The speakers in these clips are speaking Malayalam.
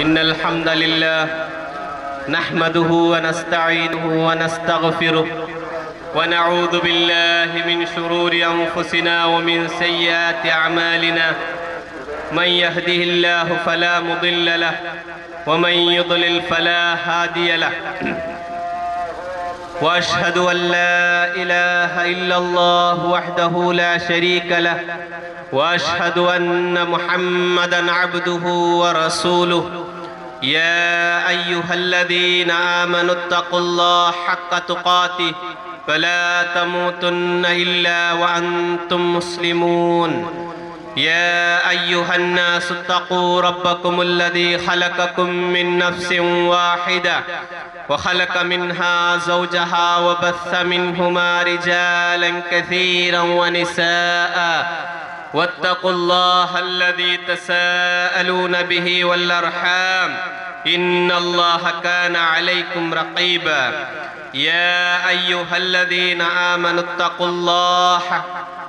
إن الحمد لله نحمده ونستعينه ونستغفره ونعوذ بالله من شرور أنفسنا ومن سيئات أعمالنا. من يهده الله فلا مضل له ومن يضلل فلا هادي له. وأشهد أن لا إله إلا الله وحده لا شريك له. وأشهد أن محمدا عبده ورسوله. يا أيها الذين آمنوا اتقوا الله حق تقاته فلا تموتن إلا وأنتم مسلمون. يا أيها الناس اتقوا ربكم الذي خلقكم من نفس واحدة وخلق منها زوجها وبث منهما رجالا كثيرا ونساء واتقوا الله الذي تساءلون به والأرحام. إن الله كان عليكم رقيبا. يا أيها الذين آمنوا اتقوا الله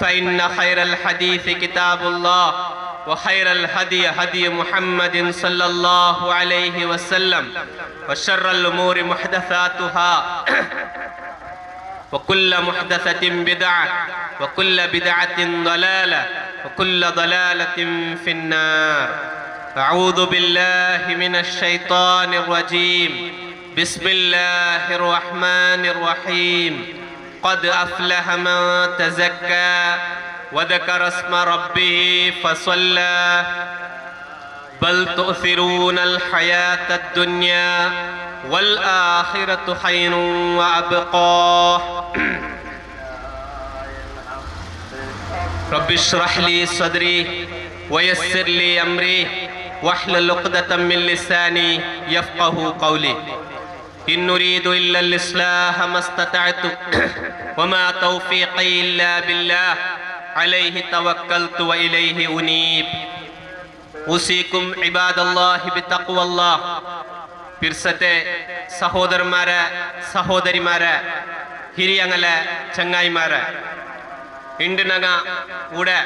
فإن خير الحديث كتاب الله وخير الهدي هدي محمد صلى الله عليه وسلم وشر الأمور محدثاتها وكل محدثة بدعة وكل بدعة ضلالة وكل ضلالة في النار. أعوذ بالله من الشيطان الرجيم. بسم الله الرحمن الرحيم. قد أفلح من تزكى وذكر اسم ربه فصلى. بل تؤثرون الحياة الدنيا والآخرة خير وأبقى. رب اشرح لي صدري ويسر لي أمري واحلل عقدة من لساني يفقه قولي. ഇന്നുരീദു ഇല്ലൽ ഇസ്ലാഹ മസ്തതഅതു വമാ തൗഫീഖി ഇല്ലാ ബില്ലാഹ് അലൈഹി തവക്കൽതു വഇലൈഹി ഉനീബ് ഉസീകും ഇബാദല്ലാഹി ബിതഖ്വല്ലാഹ് പിർസത്തെ സഹോദരന്മാരെ സഹോദരിമാരെ ഹിരിയങ്ങളെ ചങ്ങായിമാരെ. ഇണ്ട് നഗ കൂടെ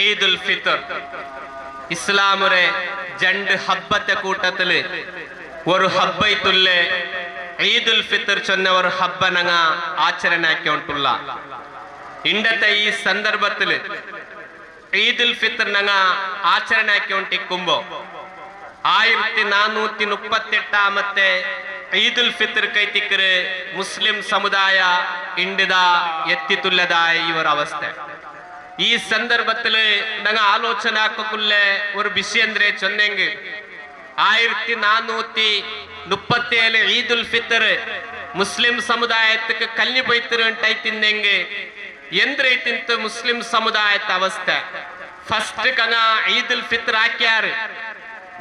ഈദുൽ ഫിത്തർ ജണ്ട് ഹബ്ബത്തെ കൂട്ടത്തിൽ ഒരു ഹബ്ബൈത്തുല്ലെ ഈദുൽ ഫിത്തർ ചൊന്ന ഒരു ഹബ്ബനങ്ങ ആചരണാക്കിയിട്ടുള്ള ഇണ്ടത്തെ ഈ സന്ദർഭത്തില് ഈദുൽ ഫിത്തർ നങ്ങ ആചരണാക്കിക്കൊണ്ടിരിക്കുമ്പോ ആയിരത്തി നാനൂറ്റി മുപ്പത്തെട്ടാമത്തെ ഈദുൽ ഫിത്തർ കൈത്തിക്കറ് മുസ്ലിം സമുദായ ಇಂಡಿದ ಎತ್ತಿತುಲ್ಲದಾಯ ಇವರ ಅವಸ್ಥೆ ಈ ಸಂದರ್ಭದಲ್ಲಿ ನಂಗ ಆಲೋಚನೆ ಹಾಕಕ್ಕುಲ್ಲೆ ഒരു ವಿಷಯ ಅಂದ್ರೆ ಚೊನ್ನೆಂಗ್ ആയിരത്തി നാനൂറ്റി മുപ്പത്തേഴ് ഈദുൽ ഫിത്തർ മുസ്ലിം സമുദായത്തിക്ക് കല്ല് പോയിത്തിരുണ്ടായിത്തിന്നെങ്ക് ಎಂದ್ರೈತಿಂತ ಮುಸ್ಲಿಂ ಸಮುದಾಯದ ಅವಸ್ಥೆ ಫಸ್ಟ್ ಕನ ಈದುಲ್ ಫಿತ್ರ್ ಹಾಕ್ಯಾರು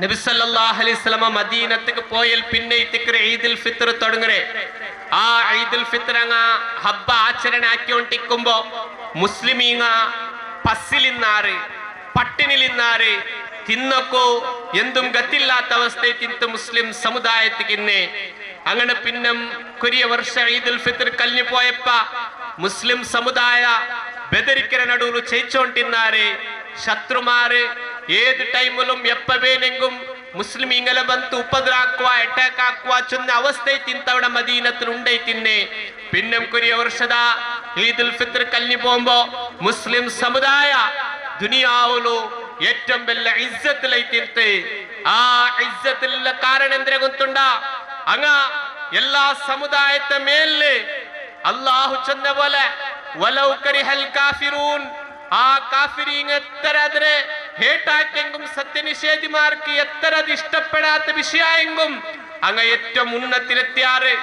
നബി സല്ലല്ലാഹു അലൈഹി വസല്ലമ മദീനത്തേക്ക് പോയാൽ പിന്നെ ഇത്തിക്കറെ ഈദുൽ ഫിത്ർ തുടങ്ങരെ ആ ഈദുൽ ഫിത്ർ അങ്ങ ഹബ്ബ ആചരണ ആക്കിക്കൊണ്ടിരിക്കുമ്പോ മുസ്ലിമീങ്ങ പസ്സിലിന്നാറ് പട്ടിണിലിന്നാറ് തിന്നക്കോ? എന്തും ഗത്തില്ലാത്ത അവസ്ഥ തിന്ത് മുസ്ലിം സമുദായത്തിന്നെ അങ്ങനെ പിന്നം കൊരിയ വർഷം ഈദുൽ ഫിത്ർ കഞ്ഞു പോയപ്പ മുസ്ലിം സമുദായ ബദരിക്കര നടുവിൽ ചെയ്ച്ചോണ്ടിന്നാരെ ശത്രുമാര് ഏത് ടൈമിലും എപ്പവേനെങ്കും മുസ്ലിം ഇങ്ങനെ ബന്ധു ഉപദ്രാക്കുക അറ്റാക്കാക്കുക ചെന്ന അവസ്ഥയെ തിന്തവിടെ മദീനത്തിൽ ഉണ്ടായി തിന്നെ. പിന്നെ കുരിയ വർഷത ഈദുൽ ഫിത്ർ കഞ്ഞു പോകുമ്പോ മുസ്ലിം സമുദായ ദുനിയാവുള്ളൂ ഏറ്റവും വലിയ ഇജ്ജത്തിലെത്തിയിട്ട് ആ ഇജ്ജത്തിലുള്ള കാരണം എന്തിനെ കുത്തുണ്ട അങ്ങ എല്ലാ സമുദായത്തെ മേലിൽ അള്ളാഹു ചെന്ന പോലെ ആ കാഫിരിങ് എത്ര അതിനെ ഹേട്ടാക്കെങ്കും സത്യനിഷേധിമാർക്ക് എത്ര അത് ഇഷ്ടപ്പെടാത്ത വിഷയമെങ്കും അങ്ങ് ഏറ്റവും ഉന്നത്തിലെത്തിയാറ്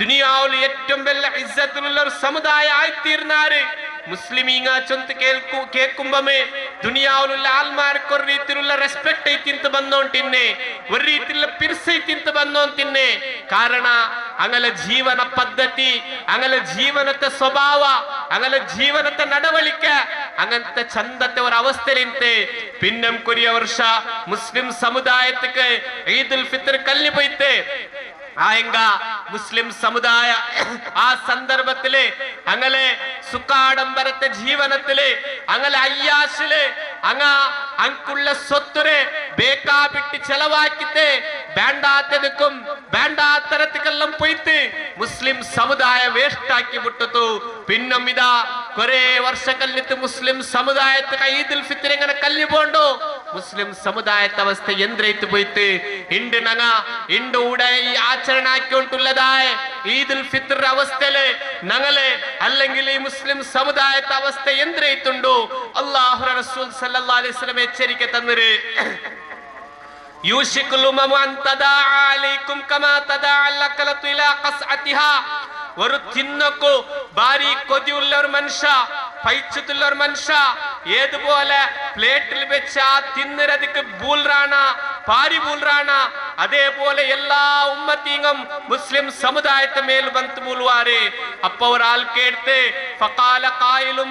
ദുനിയാവിൽ ഏറ്റവും വലിയ ഇജ്ജത്തിലുള്ള ഒരു സമുദായം ആയിത്തീർന്നാറ്. ಮುಸ್ಲಿಮೀಗ ಚಂತ ಕೇಳ್ಕು ಕೇಳ್ಕುಂಬಮೆ ದುನಿಯಾವಲುಲ್ಲ ಆಲ್ಮಾರ್ಕ್ ಒಂದು ರೀತಿಯುಳ್ಳ ರೆಸ್ಪೆಕ್ಟ್ ಐತಿಂತ ಬಂದೋಂಟಿನ್ನೆ ಒಂದು ರೀತಿಯುಳ್ಳ ಪಿರ್ಸ್ ಐತಿಂತ ಬಂದೋಂತಿನ್ನೆ ಕಾರಣ ಅಂಗಲ ಜೀವನ ಪದ್ಧತಿ ಅಂಗಲ ಜೀವನದ ಸ್ವಭಾವ ಅಂಗಲ ಜೀವನದ നടവളിക്ക് അങ്ങനത്തെ ചന്തത്തെ ഒരു അവസ്ഥയിലിട്ട് പിന്നം കൊരിയ വർഷ മുസ്ലിം സമുദായത്തിക്ക് ഈദുൽ ഫിത്തർ കല്ലിപ്പോയിട്ട് ആയെങ്ക മുസ്ലിം സമുദായ ആ സന്ദർഭത്തിൽ അങ്ങനെ സുഖാഡംബരത്തെ ജീവനത്തിൽ അങ്ങനെ അയ്യാശിൽ അങ്ങ അങ്കുള്ള സ്വത്തുര് ബേക്കാപിട്ട് ചെലവാക്കിത്തെ വേണ്ടാത്തതുക്കും വേണ്ടാത്തരത്തിക്കെല്ലാം പോയിട്ട് മുസ്ലിം സമുദായം വേസ്റ്റാക്കി വിട്ടത്തു. പിന്നും ഇതാ കൊറേ കല്ലിട്ട് മുസ്ലിം സമുദായത്തെ ഈദുൽ ഫിത്തിർ ഇങ്ങനെ കല്ലി പോണ്ടോ. മുസ്ലിം സമുദായത്തെ അവസ്ഥ എന്തിനേറ്റ് പോയിട്ട് ഇണ്ട് നങ്ങ ഇണ്ട് ഊടെ ഈ ആചരണാക്കിയിട്ടുള്ള ആക്കിക്കൊണ്ടുള്ളതായ ഈദുൽ ഫിത്ർ അവസ്ഥയിൽ ഞങ്ങളെ അല്ലെങ്കിൽ ഈ മുസ്ലിം സമുദായത്തെ അവസ്ഥ എന്തിനേറ്റുണ്ടോ അള്ളാഹു റസൂൽ സല്ലല്ലാഹു അലൈഹി വസല്ലം എച്ചരിക്കെ തന്നിര് യൂഷിക്കുൽ ഉമമു അൻ തദാ അലൈക്കും കമാ തദാ അലക്കലതു ഇലാ ഖസ്അതിഹാ ഒരു തിന്നക്കു ഭാരി കൊതിയുള്ള ഒരു മനുഷ്യ പൈച്ചത്തുള്ള ഒരു മനുഷ്യ ഏതുപോലെ പ്ലേറ്റിൽ വെച്ച് ആ തിന്നരതിക്ക് ബൂൽറാണ പാരി പൂൻറാണ അതേപോലെ എല്ലാ ഉമ്മത്തിങ്ങും മുസ്ലിം സമുദായത്തെ മേൽ ബന്ധു മൂലുവാറേ അപ്പൊ ഒരാൾ കേട്ട് ഫകാല കായലും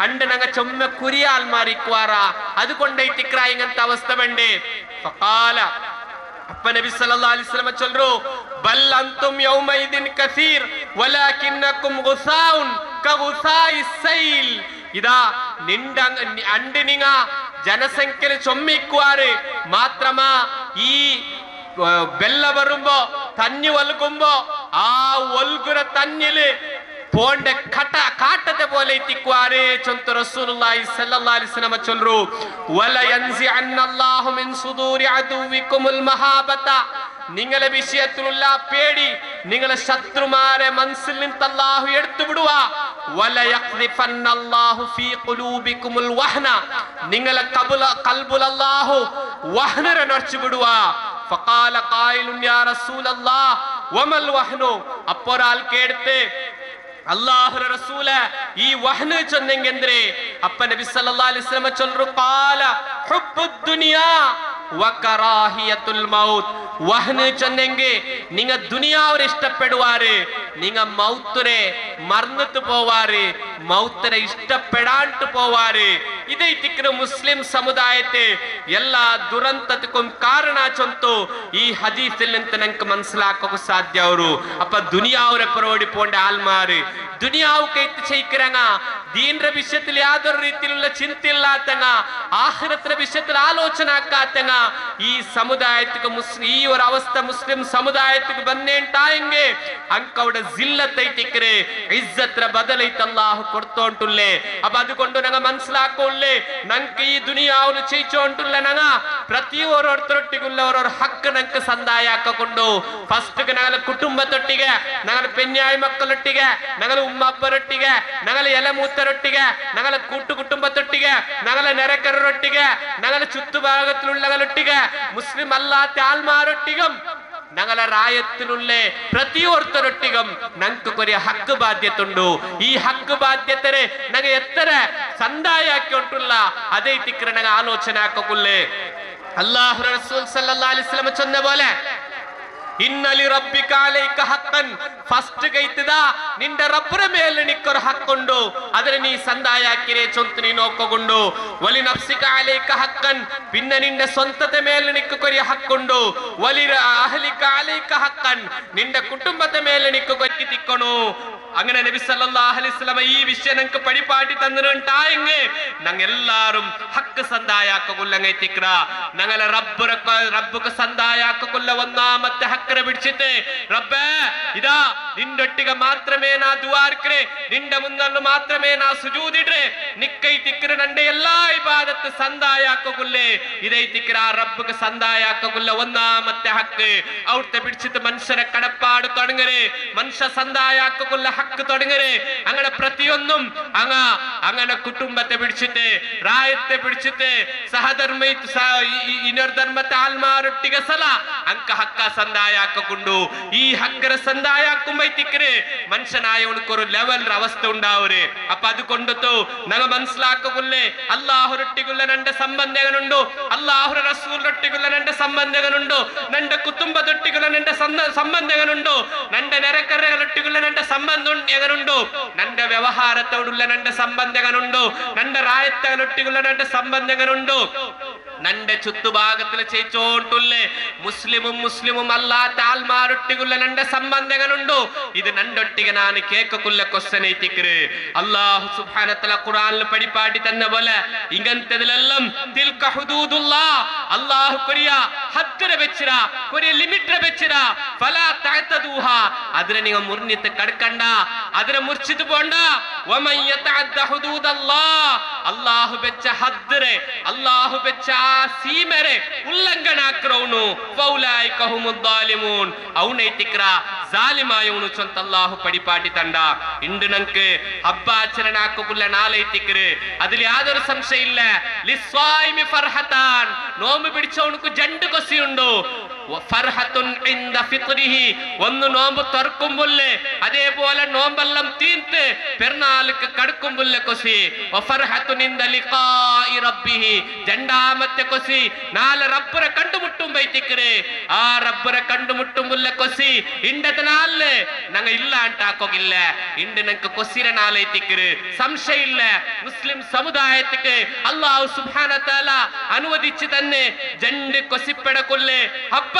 അണ്ടനങ്ങ ചുമ കുരിയാൽ മാറിക്കുവാറാ. അതുകൊണ്ട് ഇറ്റിക്ര അവസ്ഥ വേണ്ടേ? ഫകാല അപ്പ നബി സല്ലല്ലാഹി അലൈഹി വസല്ലം ചൊല്ലു ബൽ അൻതും യൗമൈദിൻ കസീർ വലക്കിന്നകും ഗുസാഉൻ കഗുസായിസ്സൈൽ ഇതാ നിണ്ട അണ്ടിനിങ്ങ ജനസംഖ്യയിൽ ചൊമ്മിക്കുവാറ് മാത്രമാ ഈ വെള്ള വരുമ്പോ തഞ്ഞു ഒൽകുമ്പോ ആ ഒൽകുര തഞ്ഞിൽ പോണ്ട കട്ട കാട്ടത്തെ പോലെ എത്തിക്കുവാറ് ചൊന്ത റസൂലുള്ളാഹി സ്വല്ലല്ലാഹി അലൈഹി വസല്ലം ചൊല്ലു വലയൻസി അന്നല്ലാഹു മിൻ സുദൂരി അദുവിക്കുമുൽ മഹാബത നിങ്ങളെ വിഷയത്തിലുള്ള പേടി നിങ്ങളെ ശത്രുമാരെ മനസ്സിൽ നിന്ന് അല്ലാഹു എടുത്തുവിടുവാ. നിങ്ങളെ അള്ളാഹു വഹ്നരനർച്ചു വിടുക ഫഖാല ഖായിലുൻ യാ റസൂലല്ലാഹ് വമൽ വഹ്നു. അപ്പൊരാൾ കേടുത്ത് അള്ളാഹുര റസൂല ഈ വഹ്ന ചെന്നെങ്കെന്തേ അപ്പ നബി സല്ലല്ലാഹു അലൈഹി വസല്ലം ചൊല്ലു ഖാല ഹുബ്ബുദ് ദുനിയാ. മൗത്ത് വഹ്ന് ചെന്നെങ്കിൽ നിങ്ങൾ ദുനിയാവർ ഇഷ്ടപ്പെടുവാറ് നിങ്ങൾ മൗത്തിനെ മറന്നിട്ട് പോവാറ് മൗത്തിനെ ഇഷ്ടപ്പെടാണ്ട് പോവാറ് ഇതൈത്തിക്കുന്ന മുസ്ലിം സമുദായത്തെ എല്ലാ ದುರಂತದಕ್ಕೂ ಕಾರಣ ಚಂತು ಈ ಹದೀಸಲ್ಲಿ ಅಂತ ನಂಗೆ ಮನಸ್ಲಾಕೋಕೆ ಸಾಧ್ಯ ಅವರು ಅಪ್ಪ ದುನಿಯಾ ಅವರ ಪರವಡಿ ಪೋಂಡೆ ಆಲ್ಮಾರು ದುನಿಯಾವ್ಕೆ ಎತ್ತು ചെയ്യിക്കരങ്ങ ദീന്റെ വിഷയത്തിൽ യാതൊരു രീതിയിലുള്ള ചിന്ത ഇല്ലാത്തങ്ങ ആഹ്റത്തിന്റെ വിഷയത്തിൽ ആലോചന ആക്കാത്തങ്ങ ഈ സമുദായത്തിക്ക് മുസ്ലിം ഈ ഒരു അവസ്ഥ മുസ്ലിം സമുദായത്തിക്ക് ബന്നേണ്ടായെങ്കിൽ അങ്കവിടെ ജില്ലത്തൈറ്റിക്കരെ ഇസ്സത്ര ബദലൈത്ത് അല്ലാഹു കൊടുത്തോണ്ടുള്ളേ അപ്പൊ അതുകൊണ്ട് ഞങ്ങൾ മനസ്സിലാക്കുള്ളേ ഞങ്ങൾക്ക് ഈ ദുനിയാവിന് ചെയ്യിച്ചോണ്ടുള്ള ഞങ്ങ ಪ್ರತಿ ಓರೋರ್ತರೊಟ್ಟಿಗುಲ್ಲ ಓರೋರ್ ಹಕ್ಕು ನಂಗೆ ಸಂದಾಯ ಹಾಕೊಂಡು ಫಸ್ಟ್ ನಗಲ ಕುಟುಂಬದೊಟ್ಟಿಗೆ ನಗಲ ಪೆನ್ಯಾಯಿ ಮಕ್ಕಳೊಟ್ಟಿಗೆ ನಗಲ ಉಮ್ಮಬ್ಬರೊಟ್ಟಿಗೆ ನಗಲ ಎಲೆಮೂತರೊಟ್ಟಿಗೆ ನಗಲ ಕೂಟು ಕುಟುಂಬದೊಟ್ಟಿಗೆ ನಗಲ ನೆರೆಕರರೊಟ್ಟಿಗೆ ನಗಲ ചുറ്റുഭാഗത്തിലുള്ളവരൊട്ടിಗೆ മുസ്ലിം അല്ലാത്ത ആൾമാരൊട്ടികം ഞങ്ങളെ റായത്തിലുള്ള പ്രതിയോർത്തരൊട്ടികം ഞങ്ങൾക്ക് കൊറിയ ഹക്ക് ബാധ്യത്തുണ്ടു ഈ ഹക്ക് ബാധ്യതരെ ഞങ്ങൾ എത്ര സന്തായാക്കിയിട്ടുള്ള അതേ ഞങ്ങൾ ആലോചന ആക്കുള്ളേ അള്ളാഹു റസൂൽ സല്ലല്ലാഹു അലൈഹി വസല്ലം ചൊന്ന പോലെ ಇನ್ನಲಿ ರಬ್ಬಿ ಕಾಲೈಕ ಹಕ್ಕನ್. ಫಸ್ಟ್ ಗೈತದ ನಿಂಡ ರಬ್ಬರ ಮೇಲೆ ನಿಕ್ಕರು ಹಾಕೊಂಡು ಅದರ ನೀ ಸಂದಾಯ ಹಾಕಿರೆ ಚೊಂತು ನೀ ಒಕ್ಕಗೊಂಡು ಒಲಿ ನಫ್ಸಿ ಕಾಲೈಕ ಹಕ್ಕನ್, ಪಿನ್ನ ನಿಂಡ ಸ್ವಂತತೆ ಮೇಲೆ ನಿಕ್ಕ ಕೊರಿ ಹಾಕೊಂಡು ಒಲಿರ ಅಹಲಿ ಕಾಲೈಕ ಹಕ್ಕನ್ ನಿಂಡ ಕುಟುಂಬದ ಮೇಲೆ ನಿಕ್ಕ ಕೊಕ್ಕಿ ತಿಕ್ಕಣು അങ്ങനെ നബി സല്ലല്ലാഹു അലൈഹി വസല്ലം ഈ വിഷയം ഞങ്ങൾക്ക് പഠിപ്പാട്ടി തന്നിട്ടുണ്ടായെങ്കിൽ ഞങ്ങൾ എല്ലാവരും ഹക്ക് സന്തായാക്കുല്ലങ്ങ തിക്ര. ഞങ്ങളെ റബ്ബുറൊക്കെ റബ്ബുക്ക് സന്തായാക്കുല്ല ഒന്നാമത്തെ ഹക്കറെ പിടിച്ചിട്ട് റബ്ബേ ഇതാ നിന്റൊട്ടിക മാത്രമേ നാ ദുവാർക്കേ നിന്റെ മുന്നള്ളു മാത്രമേ നാ സുജൂതിട്രേ നിക്കൈ തിക്കര നണ്ട എല്ലാ ഇബാദത്ത് സന്തായാക്കുല്ലേ ഇതേ തിക്കര റബ്ബുക്ക് സന്തായാക്കുല്ല ഒന്നാമത്തെ ഹക്ക്. അവിടുത്തെ പിടിച്ചിട്ട് മനുഷ്യരെ കടപ്പാട് മൻഷ മനുഷ്യ സന്തായാക്കുല്ല ഹക്ക് തുടങ്ങരെ. അങ്ങനെ പ്രതിയൊന്നും അങ്ങ അങ്ങനെ കുടുംബത്തെ പിടിച്ചിട്ട് പ്രായത്തെ പിടിച്ചിട്ട് സഹധർമ്മ ഇനർധർമ്മത്തെ ആത്മാരൊಟ್ಟಿಗೆ ಸಲ ഹക്ക ಹಕ್ಕ ಸಂದಾಯ ഈ ಈ ಹಕ್ಕರ ಸಂದಾಯ ഒരു ലെവൽ അവസ്ഥ ഉണ്ടാവര്. അപ്പൊ അത് കൊണ്ടത്തോ ഞങ്ങൾ മനസ്സിലാക്കുകൊല്ലേ അള്ളാഹുരൊട്ടിക്കുള്ള രണ്ട് സംബന്ധങ്ങളുണ്ടോ. അള്ളാഹു റസൂലിനൊട്ടിക്കുള്ള രണ്ട് സംബന്ധങ്ങളുണ്ടോ. നന്റെ കുത്തുമ്പതൊട്ടിക്കുള്ള രണ്ട് സംബന്ധങ്ങളുണ്ടോ. നന്റെ നിരക്കരകളൊട്ടിക്കുള്ള രണ്ട് സംബന്ധം ഉണ്ടോ നന്റെ വ്യവഹാരത്തോടുള്ള നന്റെ സംബന്ധകനുണ്ടോ? നന്റെ റായത്തകനൊട്ടിയുള്ള നന്റെ സംബന്ധകനുണ്ടോ? നന്റെ ചുറ്റുഭാഗത്തിൽ ചേച്ചോണ്ടുള്ളേ മുസ്ലിമും മുസ്ലിമും അല്ലാത്ത ആൽമാരൊട്ടികുള്ള നന്റെ സംബന്ധങ്ങളുണ്ടോ? ഇത് നണ്ടൊട്ടികനാണ് കേക്കുള്ള കൊസ്സനേറ്റിക്കര് അള്ളാഹു സുബാനത്തല ഖുറാനിൽ പഠിപ്പാട്ടി തന്നെ പോലെ ഇങ്ങനത്തെതിലെല്ലാം തിൽക്ക അള്ളാഹു കൊരിയ കൊരിയ കടക്കണ്ട. അള്ളാഹു വെച്ച അള്ളാഹു വെച്ച ಆ ಸೀಮೆರೆ ಉಲ್ಲಂಘನ ಆಕ್ರವನು ಫೌಲಾಯಿಕ ಹುಮುದ್ದಾಲಿಮೂನ್ ಅವನೈತಿಕ್ರ ಜಾಲಿಮಾಯವನು ಚೊಂತ ಅಲ್ಲಾಹು ಪಡಿಪಾಟಿ ತಂಡ ಇಂದು ನಂಗೆ ಹಬ್ಬ ಆಚರಣೆ ಹಾಕೋಗುಲ್ಲ ನಾಲೈತಿಕ್ರು ಅದ್ರಲ್ಲಿ ಯಾವ್ದಾದ್ರು ಸಂಶಯ ಇಲ್ಲ ಲಿಸ್ವಾಯಿಮಿ ಫರ್ಹತಾನ್ നോമ്പ് പിടിച്ചവനക്ക് ജണ്ട് കൊസിയുണ്ടോ ഫർഹത്തുൻ ഇൻദ ഫിത്രിഹി ഫർഹത്തുൻ ഇൻദ ഫിത്രിഹി. ഒന്ന് നോമ്പ് തുറക്കുമ്പോല്ലേ അതേപോലെ നോമ്പെല്ലാം തീർത്ത് പെരുന്നാൾക്ക് കടക്കുമ്പോല്ലേ കൊസി. വഫറഹത്തുൻ ഇൻദ ലിഖായി റബ്ബിഹി. രണ്ടാമത്തെ കൊസി നാല് റബ്ബറെ കണ്ടുമുട്ടും ബൈത്തിക്കറ്. ആ റബ്ബറെ കണ്ടുമുട്ടുമ്പോല്ലേ കൊസി. ഇണ്ടത്തെ നങ്ങ ഞങ്ങൾ ഇല്ലാണ്ടാക്കോകില്ല ഇണ്ട് ഞങ്ങൾക്ക് കൊസിരെ നാളെത്തിക്കറ്. സംശയം ഇല്ല മുസ്ലിം സമുദായത്തിക്ക് അള്ളാഹു സുബാന അനുവദിച്ച് തന്നെ ജണ്ട് കൊസിപ്പെടക്കൊല്ലേ അപ്പ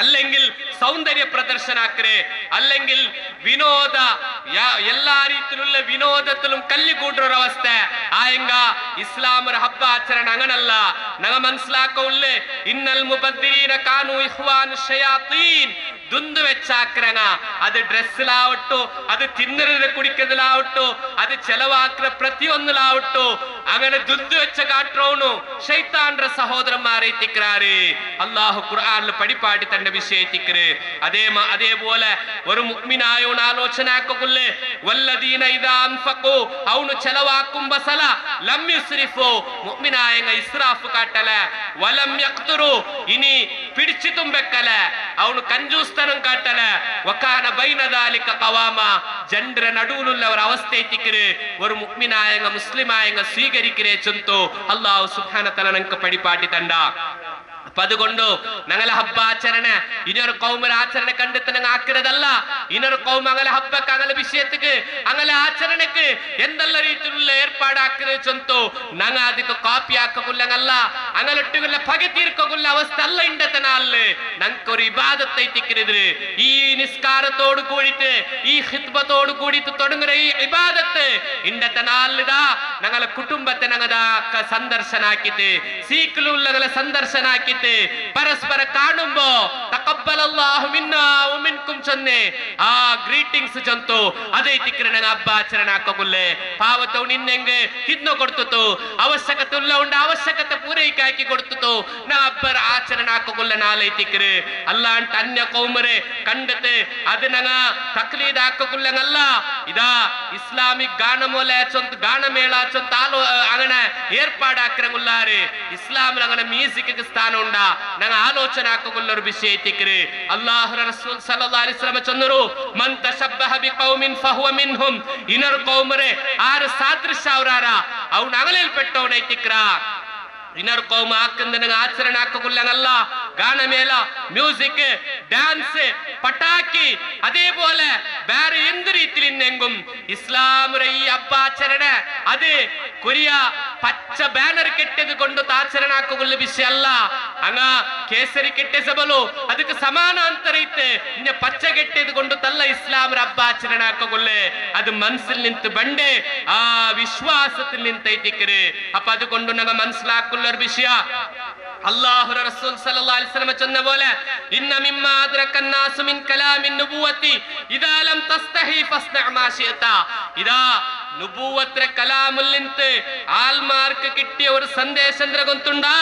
അല്ലെങ്കിൽ സൗന്ദര്യ ಪ್ರದರ್ಶನ അല്ലെങ്കിൽ വിനോദ എല്ലാ രീതിയിലുള്ള വിനോദത്തിലും കല്ലിക്കൂട്ടൊരവസ്ഥ ആയങ്ക അവസ്ഥ ഇസ്ലാം ഒരു ഹബ്ബ ആചരണ അങ്ങനല്ല. നങ്ങ മനസ്സിലാക്കവുള്ളേ ഇന്നൽ മുബദ്ദിരീന കാനു ഇഹ്വാൻ ഷയാത്തീൻ. ദുന്തു വെച്ചാക്കരങ്ങ. അത് ഡ്രസ്സിലാവട്ടോ അത് തിന്നരുത് കുടിക്കുന്നതിലാവട്ടോ അത് ചെലവാക്കുന്ന പ്രതിയൊന്നിലാവട്ടോ. അങ്ങനെ ദുന്തു വെച്ച കാട്ടോണു. ഷെയ്ത്താന്റെ സഹോദരന്മാരെ എത്തിക്കാറ് അള്ളാഹു ഖുർആാനിൽ പടിപ്പാടി തന്നെ നബി ശേഷിക്കര് അതേ അതേപോലെ ഒരു വല്ലദീന ഇദാ അൻഫഖു ലം കാട്ടല. വലം യഖ്തുറു ഇനി കാട്ടല. ബൈന ദാലിക ഒരു അല്ലാഹു സുബ്ഹാനഹു നങ്ക നമുക്ക് പടിപാട്ടി തണ്ട. ಅಪ್ಪ അതുകൊണ്ടു ഞങ്ങളെ ಹಬ್ಬ ಆಚರಣೆ ಇನ್ನೊರು ಕೌಮರ ಆಚರಣೆ ಕಂಡಿತ್ತು ನಂಗೆ ಹಾಕಿರೋದಲ್ಲ ಇನ್ನೊರು ಕೌಮ ಅಂಗಲ ಹಬ್ಬಕ್ಕೆ ಅಂಗಲ ವಿಷಯಕ್ಕೆ ಅಂಗಲ ಆಚರಣೆಗೆ എന്തെಲ್ಲ ರೀತಿയുള്ള ಏರ್ಪಾಡಾಕಿರೋಚ್ ಅಂತು ನಂಗ ಅದಕ್ಕೆ ಕಾಪಿ ಹಾಕಗುಲ್ಲಂಗಲ್ಲ ಅಂಗಲೊಟ್ಟಿಗುಲ್ಲ ಪಗೆ ತೀರ್ಕಗುಲ್ಲ ಅವಸ್ಥೆ ಅಲ್ಲ ಇಂಡತನ ಅಲ್ಲಿ ನಂಗೆ ഇബാദത്തെ തിക്കരുത് ഈ നിസ്കാരത്തോട് കൂടിയിട്ട് ഈ ഹിത്ബത്തോട് കൂടിയിട്ട് തുടങ്ങുന്ന ഈ ഇബാദത്ത് ഇണ്ടത്തെ നാളിതാ ഞങ്ങളെ കുടുംബത്തെ ഞങ്ങളുടെ സന്ദർശനാക്കിയിട്ട് സീക്കിലുള്ള സന്ദർശനാക്കിയിട്ട് സന്ദർശനാക്കിട്ട് പരസ്പര കാണുമ്പോ തക്കബലല്ലാഹു മിന്നാ വമിൻകും ചൊന്നെ ആ ಗ್ರೀಟಿಂಗ್ಸ್ ಜಂತು ಅದೇ ತಿಕ್ಕರೆ ನಂಗೆ ಹಬ್ಬ ಆಚರಣೆ ಹಾಕೋಗುಲ್ಲೆ ಪಾವತವು ನಿನ್ನೆಂಗೆ ತಿನ್ನೋ ಕೊಡ್ತಿತ್ತು ಅವಶ್ಯಕತೆ ಉಲ್ಲ ಉಂಡ ಅವಶ್ಯಕತೆ ಪೂರೈಕೆ ಹಾಕಿ ಕೊಡ್ತಿತ್ತು ನಾ ಹಬ್ಬರ ಆಚರಣೆ ಹಾಕೋಗುಲ್ಲ ನಾಲೈ ತಿಕ್ಕರೆ ಅಲ್ಲ ಅಂಟ ಅನ್ಯ ಕೌಮರೆ ಕಂಡತೆ ಅದು ನಂಗ ತಕ್ಲೀದ್ ಹಾಕೋಗುಲ್ಲಂಗಲ್ಲ ಇದಾ ಇಸ್ಲಾಮಿಕ್ ಗಾನಮೂಲ ಚೊಂತ ಗಾನಮೇಳ ಚೊಂತ ಆಲೋ അങ്ങനെ ഏർപ്പാടാക്കരങ്ങുള്ളാറ് ഇസ്ലാമിൽ അങ്ങനെ മ്യൂസിക്ക് സ്ഥാനം ഉണ്ടാ ഞങ്ങൾ ആലോചന ആക്കുള്ള ഒരു വിഷയത്തിക്കര് അള്ളാഹു റസൂൽ സല്ലല്ലാഹു അലൈഹി വസല്ലം ചൊന്നರು മൻ തശബ്ബഹ ബിഖൗമിൻ ഫഹുവ മിൻഹും ഇനർ കൗമരെ ആര് സാദൃശ്യ അവരാര അവൻ ಇನರ್ ಕೌಮ ಹಾಕಂದನಗ ಆಚರಣೆ ಹಾಕುಲ್ಲಂಗಲ್ಲ ಗಾನಮೇಲ ಮ್ಯೂಸಿಕ್ டான்ஸ் பட்டாக்கி அதே போல வேற எந்த ரீதியில் எங்கும் ഇസ്ലാമുടെ ഈ അബ്ബാചരണ അത് കൊറിയ പച്ച ബാനർ കെട്ടത് കൊണ്ട് താചരണാക്കുള്ള വിഷയമല്ല അങ്ങ കേസരി കെട്ടെ സബലോ ಅದಕ್ಕೆ സമാനാന്തര ഇത്ത് ഇന്ന പച്ച കെട്ടത് കൊണ്ട് തല്ല ഇസ്ലാമര അബ്ബാചരണാക്കുള്ള അത് മനസ്സിൽ നിന്ത് ബണ്ട് ആ വിശ്വാസത്തിൽ നിന്ത് ഇട്ടിക്കര് അപ്പൊ അതുകൊണ്ട് നമ്മ മനസ്സിലാക്കുള്ള ഉള്ള ഒരു വിഷയ. അള്ളാഹു റസൂൽ സല്ലല്ലാഹു അലൈഹി വസല്ലം ചൊന്ന പോലെ ഇന്ന മിമ്മ അദ്റക്കൻ മിൻ കലാമിൻ നുബുവത്തി ഇദാ ലം ഫസ്ന മാ ഇദാ നുബുവത്ര കലാമുൽ ആൽമാർക്ക് കിട്ടിയ ഒരു സന്ദേശം നൽകുന്നുണ്ടാ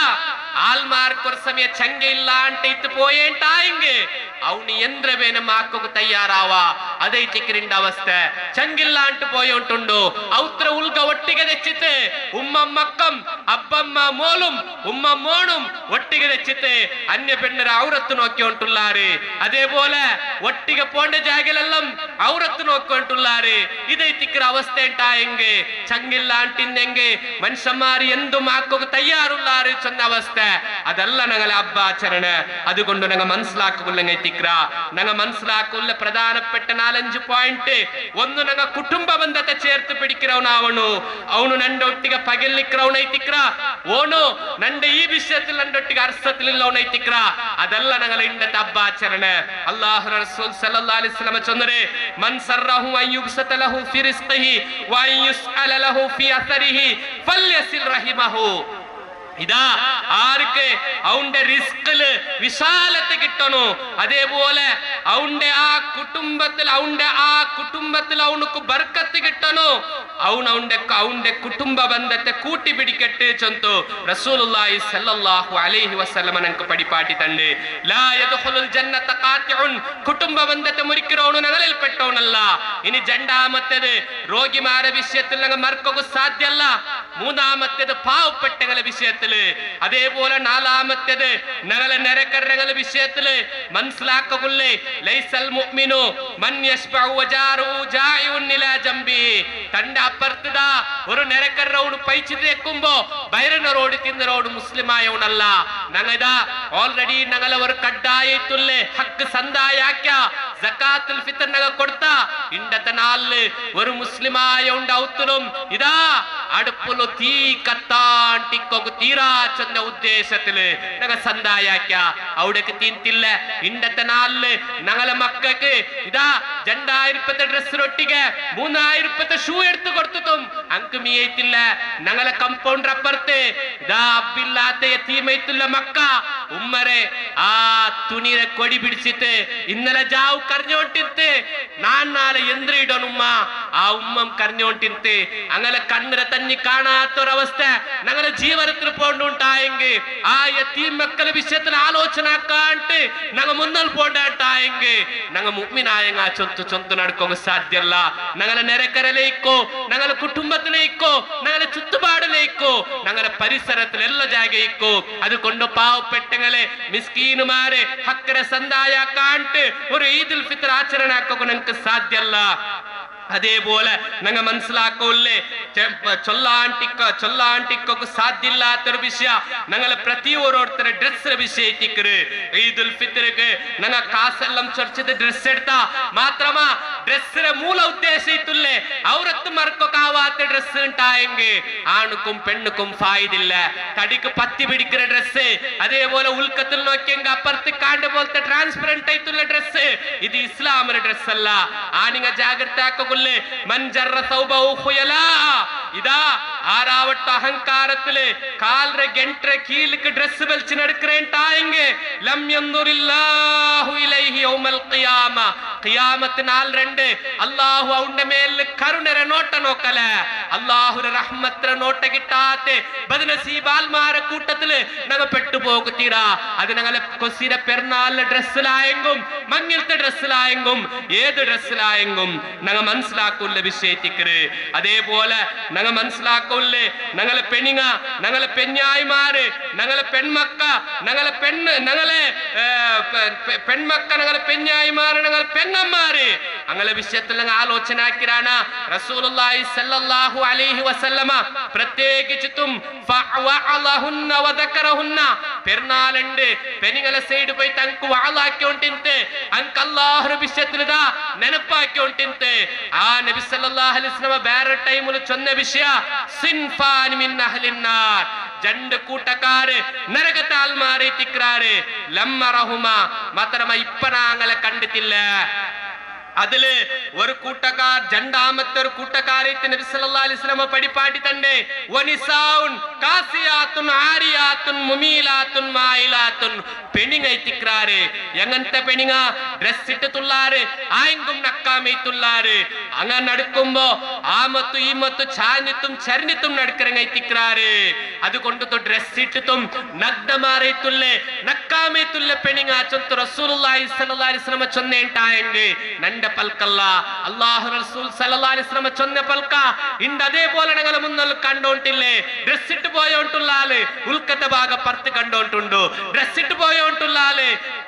ಆಲ್ಮಾರ್ಕ್ ಸಮಯ ಚಂಗೆ ಇಲ್ಲ ಅಂತ ಇತ್ತು ಪೋಯೇಂಟ ಹಿಂಗೆ ಅವನು ಎಂದ್ರ ಬೇನ ಹಾಕೋಕ್ ತಯಾರಾವ ಅದೈತಿ ಕಿರಿಂದ ಅವಸ್ಥೆ ಚಂಗಿಲ್ಲ ಅಂಟು ಪೋಯಿ ಉಂಟುಂಡು ಔತ್ರ ಉಲ್ಗ ಒಟ್ಟಿಗೆ ತೆಚ್ಚಿತೆ ಉಮ್ಮ ಮಕ್ಕಂ ಅಬ್ಬಮ್ಮ ಮೋಲುಂ ഉമ്മ മോണും ഒട്ടിക രക്ഷിത്ത് അന്യ പെണ്ണൊരു ഔറത്ത് നോക്കിക്കൊണ്ടുള്ളാറ് അതേപോലെ ഒട്ടിക പോണ്ട ജാഗലെല്ലാം ഔറത്ത് നോക്കിക്കൊണ്ടുള്ളാറ് ഇത് ഇത്തിക്കൊരു അവസ്ഥ ഉണ്ടായെങ്കിൽ ചങ്ങില്ലാണ്ടിന്നെങ്കിൽ മനുഷ്യന്മാർ എന്തും ആക്കുക തയ്യാറുള്ളാറ് ചെന്ന അവസ്ഥ. மத்த அதல்ல ഞങ്ങളെ അബ്ബാചരണ അതുകൊണ്ട് ഞങ്ങൾ മനസ്സിലാക്കുകൊള്ളുക എത്തിക്കുക ഞങ്ങൾ മനസ്സിലാക്കുള്ള പ്രധാനപ്പെട്ട നാലഞ്ച് പോയിന്റ് ഒന്ന് ഞങ്ങൾ കുടുംബ ബന്ധത്തെ ചേർത്ത് പിടിക്കുന്നവനാവണു അവനു നന്റെ ഒട്ടിക പകൽ നിൽക്കുന്നവനെത്തിക്കുക ഓണു നന്റെ ഈ വിഷയത്തിൽ നന്റെ ഒട്ടിക അർത്ഥത്തിലുള്ളവനെത്തിക്കുക അതല്ല ഞങ്ങൾ ഇണ്ടത്തെ അബ്ബാചരണ അള്ളാഹു റസൂൽ സല്ലല്ലാഹു അലൈഹി വസല്ലം ചൊന്നരെ മൻ സർറഹു അയ്യുബ്സത ലഹു ഫി റിസ്ഖിഹി വ അയ്യുസ്അല ലഹു ഫി അസരിഹി ഫല്യസിൽ റഹിമഹു ഇതാ ആർക്ക് അവന്റെ റിസ്കിൽ വിശാലത്ത് കിട്ടണു? അതേപോലെ അവന്റെ ആ കുടുംബത്തിൽ അവന്റെ ആ കുടുംബത്തിൽ അവനക്ക് ബർക്കത്ത് കിട്ടണോ? അവൻ അവന്റെ അവന്റെ കുടുംബ ബന്ധത്തെ കൂട്ടി പിടിക്കട്ടെ ചെന്തു. റസൂലുള്ളാഹി സല്ലല്ലാഹു അലൈഹി വസല്ലം നമുക്ക് പടിപാടി തണ്ട് ലാ യദ്ഖുലുൽ ജന്നത ഖാതിഉൻ കുടുംബ ബന്ധത്തെ മുറിക്കറോണു നങ്ങളിൽ പെട്ടോണല്ല ഇനി രണ്ടാമത്തേത് രോഗിമാരെ വിഷയത്തിൽ ഞങ്ങൾ മറക്കുക സാധ്യല്ല. മൂന്നാമത്തേത് പാവപ്പെട്ടങ്ങളെ വിഷയത്തിൽ അതേപോലെ നാലാമത്തേത് ഞങ്ങളെ നരക്കരകളെ വിഷയത്തിൽ മനസ്സിലാക്കുള്ളേ ലൈസൽ മുഅ്മിനു മൻ യശ്ബഉ വജാറു ജാഇഉൻ ഇലാ ജംബി തന്റെ അപ്പുറത്തുത ഒരു നിരക്കരവണ് പൈച്ചിട്ട് വെക്കുമ്പോ ബൈരനറോട് തിന്നറോട് മുസ്ലിമായവനല്ല ഞങ്ങളിതാ ഓൾറെഡി ഞങ്ങളെ ഒരു കഡ്ഡായിട്ടുള്ളേ ഹക്ക് സന്തായാക്ക ജക്കാത്തുൽ ഫിത്തർ ഞങ്ങൾ കൊടുത്ത. ഇണ്ടത്തെ നാളിൽ ഒരു മുസ്ലിമായ ഉണ്ടാവുത്തലും ഇതാ അടുപ്പുಲು തീ കത്താണ്ടിക്കൊക്കെ തീരാച്ചെന്ന ചെന്ന ഉദ്ദേശത്തിൽ. ഞങ്ങൾ സന്തായാക്ക അവിടേക്ക് തീന്തില്ല ഇണ്ടത്തെ നാളിൽ ഞങ്ങളെ മക്കൾക്ക് ഇതാ രണ്ടായിരപ്പത്തെ ഒട്ടിക്ക. മൂന്നായിരപ്പത്തെ ഷൂ എടുത്തു കൊടുത്തും അങ്ക് മീയത്തില്ല ഞങ്ങളെ കമ്പൗണ്ടർ അപ്പുറത്ത് ഇതാ അബ്ബില്ലാത്ത യത്തീമയത്തുള്ള മക്ക. ഉമ്മരെ ആ തുണിയെ കൊടി പിടിച്ചിട്ട് ഇന്നലെ ജാവ് കരഞ്ഞോണ്ടിരുത്ത്. നാൻ നാളെ യന്ത്ര ഇടണുമ്മ ആ ഉമ്മം കരഞ്ഞോണ്ടിരുത്ത്. അങ്ങനെ കണ്ണിനെ കഞ്ഞി കാണാത്തൊരവസ്ഥ ഞങ്ങളുടെ ജീവനത്തിൽ പോണ്ടുണ്ടായെങ്കിൽ ആ എത്തീം മക്കളെ വിഷയത്തിൽ ആലോചനാക്കാണ്ട് ഞങ്ങൾ മുന്നിൽ പോണ്ടായിട്ടായെങ്കിൽ ഞങ്ങൾ മുമ്മിനായങ്ങ ചൊന്ത് ചൊന്ത് നടക്കും സാധ്യല്ല ഞങ്ങളെ നിരക്കരലേക്കോ ഞങ്ങളുടെ കുടുംബത്തിലേക്കോ ഞങ്ങളുടെ ചുറ്റുപാടിലേക്കോ ഞങ്ങളുടെ പരിസരത്തിൽ എല്ലാ ജാഗയിക്കോ അതുകൊണ്ട് പാവപ്പെട്ടങ്ങളെ മിസ്കീനുമാരെ ഹക്കരെ സന്തായ കാണ്ട് ഒരു ഈദുൽ ഫിത്തർ ആചരണാക്കാൻ ഞങ്ങൾക്ക് സാധ്യല്ല അതേപോലെ നിങ്ങൾ മനസ്സിലാക്കൂല്ലേ? ചൊല്ലാണ്ടിക്ക ചൊല്ലാണ്ടിക്കൊക്കെ സാധ്യമില്ലാത്തൊരു വിഷയ. നിങ്ങൾ പ്രതി ഓരോരുത്തരെ ഡ്രസ് വിഷയിക്കര് ഈദുൽ ഫിത്തർക്ക് ഞങ്ങൾ കാസെല്ലാം ചൊറിച്ചത് ഡ്രസ് എടുത്താ. മാത്രമാ ഡ്രസ്സിനെ മൂല ഉദ്ദേശിത്തുല്ലേ ഔറത്ത് മറക്കൊക്കാവാത്ത ഡ്രസ് ഉണ്ടായെങ്കിൽ ആണുക്കും പെണ്ണുക്കും ഫായതില്ല തടിക്ക് പത്തി പിടിക്കുന്ന ഡ്രസ് അതേപോലെ ഉൽക്കത്തിൽ നോക്കിയെങ്കിൽ അപ്പുറത്ത് കാണ്ട് പോലത്തെ ട്രാൻസ്പെറന്റ് ആയിട്ടുള്ള ഡ്രസ് ഇത് ഇസ്ലാമിന്റെ ഡ്രസ് അല്ല. ആണിങ്ങ ജാഗ്രത ആക്കുകൊള്ളേ বললে মানজার রাসাউবাহু খুয়ালা ഇതാ ആരാവട്ട അഹങ്കാരത്തിലെ കാലിന്റെ ഗെൻട്രെ കീഴിലേക്ക് ഡ്രസ് വലിച്ച് നടക്കേണ്ടായെങ്കിൽ ഖിയാമത്തിനാൽ രണ്ട്. അല്ലാഹു അവന്റെ മേൽ കരുണരെ നോട്ട നോക്കല. അള്ളാഹുര റഹ്മത്തിനെ നോട്ട കിട്ടാത്ത ബദനസീബ് ആൽമാര കൂട്ടത്തിൽ നമ്മ പെട്ടുപോകുത്തീടാ. അതിനങ്ങനെ കൊസിര പെരുന്നാളിന്റെ ഡ്രസ്സിലായെങ്കും മഞ്ഞത്തെ ഡ്രസ്സിലായെങ്കും ഏത് ഡ്രസ്സിലായെങ്കും നമ്മ മനസ്സിലാക്കുന്ന വിശ്വസിക്കുന്നത് അതേപോലെ ഞങ്ങൾ മനസ്സിലാക്കൂലേ. ഞങ്ങളെ പെണിങ്ങ ഞങ്ങളെ പെഞ്ഞായിമാര് ഞങ്ങളെ പെൺമക്ക ഞങ്ങളെ പെണ്ണ് ഞങ്ങളെ ഏ, പെ- പെ- പെൺമക്ക ഞങ്ങളെ പെഞ്ഞായിമാര് ഞങ്ങളെ പെങ്ങന്മാര്. അങ്ങനെ വിഷയത്തിൽ ആലോചനാക്കിയാണ് റസൂലുള്ളാഹി സല്ലല്ലാഹു അലൈഹി വസല്ലമ. പ്രത്യേകിച്ചും ഫഅവഅലഹുന്ന വദക്കറഹുന്ന പെരുന്നാളുണ്ട്. പെരിങ്ങളെ സൈഡ് പോയി തനക്ക് വാളാക്കിക്കൊണ്ടിരുന്നത് അനക്ക് അള്ളാഹുര വിഷയത്തിലിതാ നെനപ്പാക്കിക്കൊണ്ടിരുന്നത് ആ നബി സല്ലല്ലാഹു അലൈഹി വസല്ലമ വേറെ ടൈമിൽ ചൊന്ന വിഷയ സിൻഫാൻ മിൻ അഹ്ലിന്നാർ. രണ്ട് കൂട്ടക്കാര് നരകത്തെ ആൽമാറി തിക്രാറ് ലമ്മറഹുമ. മാത്രമ ഇപ്പ കണ്ടിട്ടില്ല. അതിൽ ഒരു കൂട്ടക്കാർ രണ്ടാമത്തെ ഒരു കൂട്ടക്കാരെ നബി അലൈഹി വസല്ലം പടിപ്പാട്ടി തന്നെ വനിസാഉൻ കാസിയാത്തുൻ ആരിയാത്തുൻ മുമീലാത്തുൻ മായിലാത്തുൻ പെണിങ്ങൈത്തിക്രാറ് എങ്ങനത്തെ പെണിങ്ങ ഡ്രസ് ഇട്ടുള്ളാറ് ആയെങ്കും നക്കാമൈത്തുള്ളാറ് അങ്ങനെ നടക്കുമ്പോ ആമത്തു ഈമത്തു ചാഞ്ഞിത്തും ചരിഞ്ഞിത്തും നടക്കരങ്ങൈത്തിക്രാറ് അതുകൊണ്ട് ഡ്രസ് ഇട്ടിട്ടും നഗ്നമാറൈത്തുള്ളേ നക്കാമൈത്തുള്ള പെണിങ്ങ റസൂലുള്ളാഹി സ്വല്ലല്ലാഹു അലൈഹി വസല്ലം ചൊന്നേണ്ടായെങ്കിൽ നന്റെ പൽക്കല്ല. അള്ളാഹു റസൂൽ സല്ലല്ലാഹി അലൈഹി ചൊന്ന പൽക്ക. ഇണ്ട് അതേപോലെ ഞങ്ങൾ മുന്നൽ കണ്ടോണ്ടില്ലേ? ഡ്രസ് ഇട്ട് പോയോണ്ടുള്ള ആൾ ഉൾക്കത്തെ ഭാഗ പർത്ത് കണ്ടോണ്ടുണ്ടു. ഡ്രസ് ഇട്ട് പോയോണ്ടുള്ള ആൾ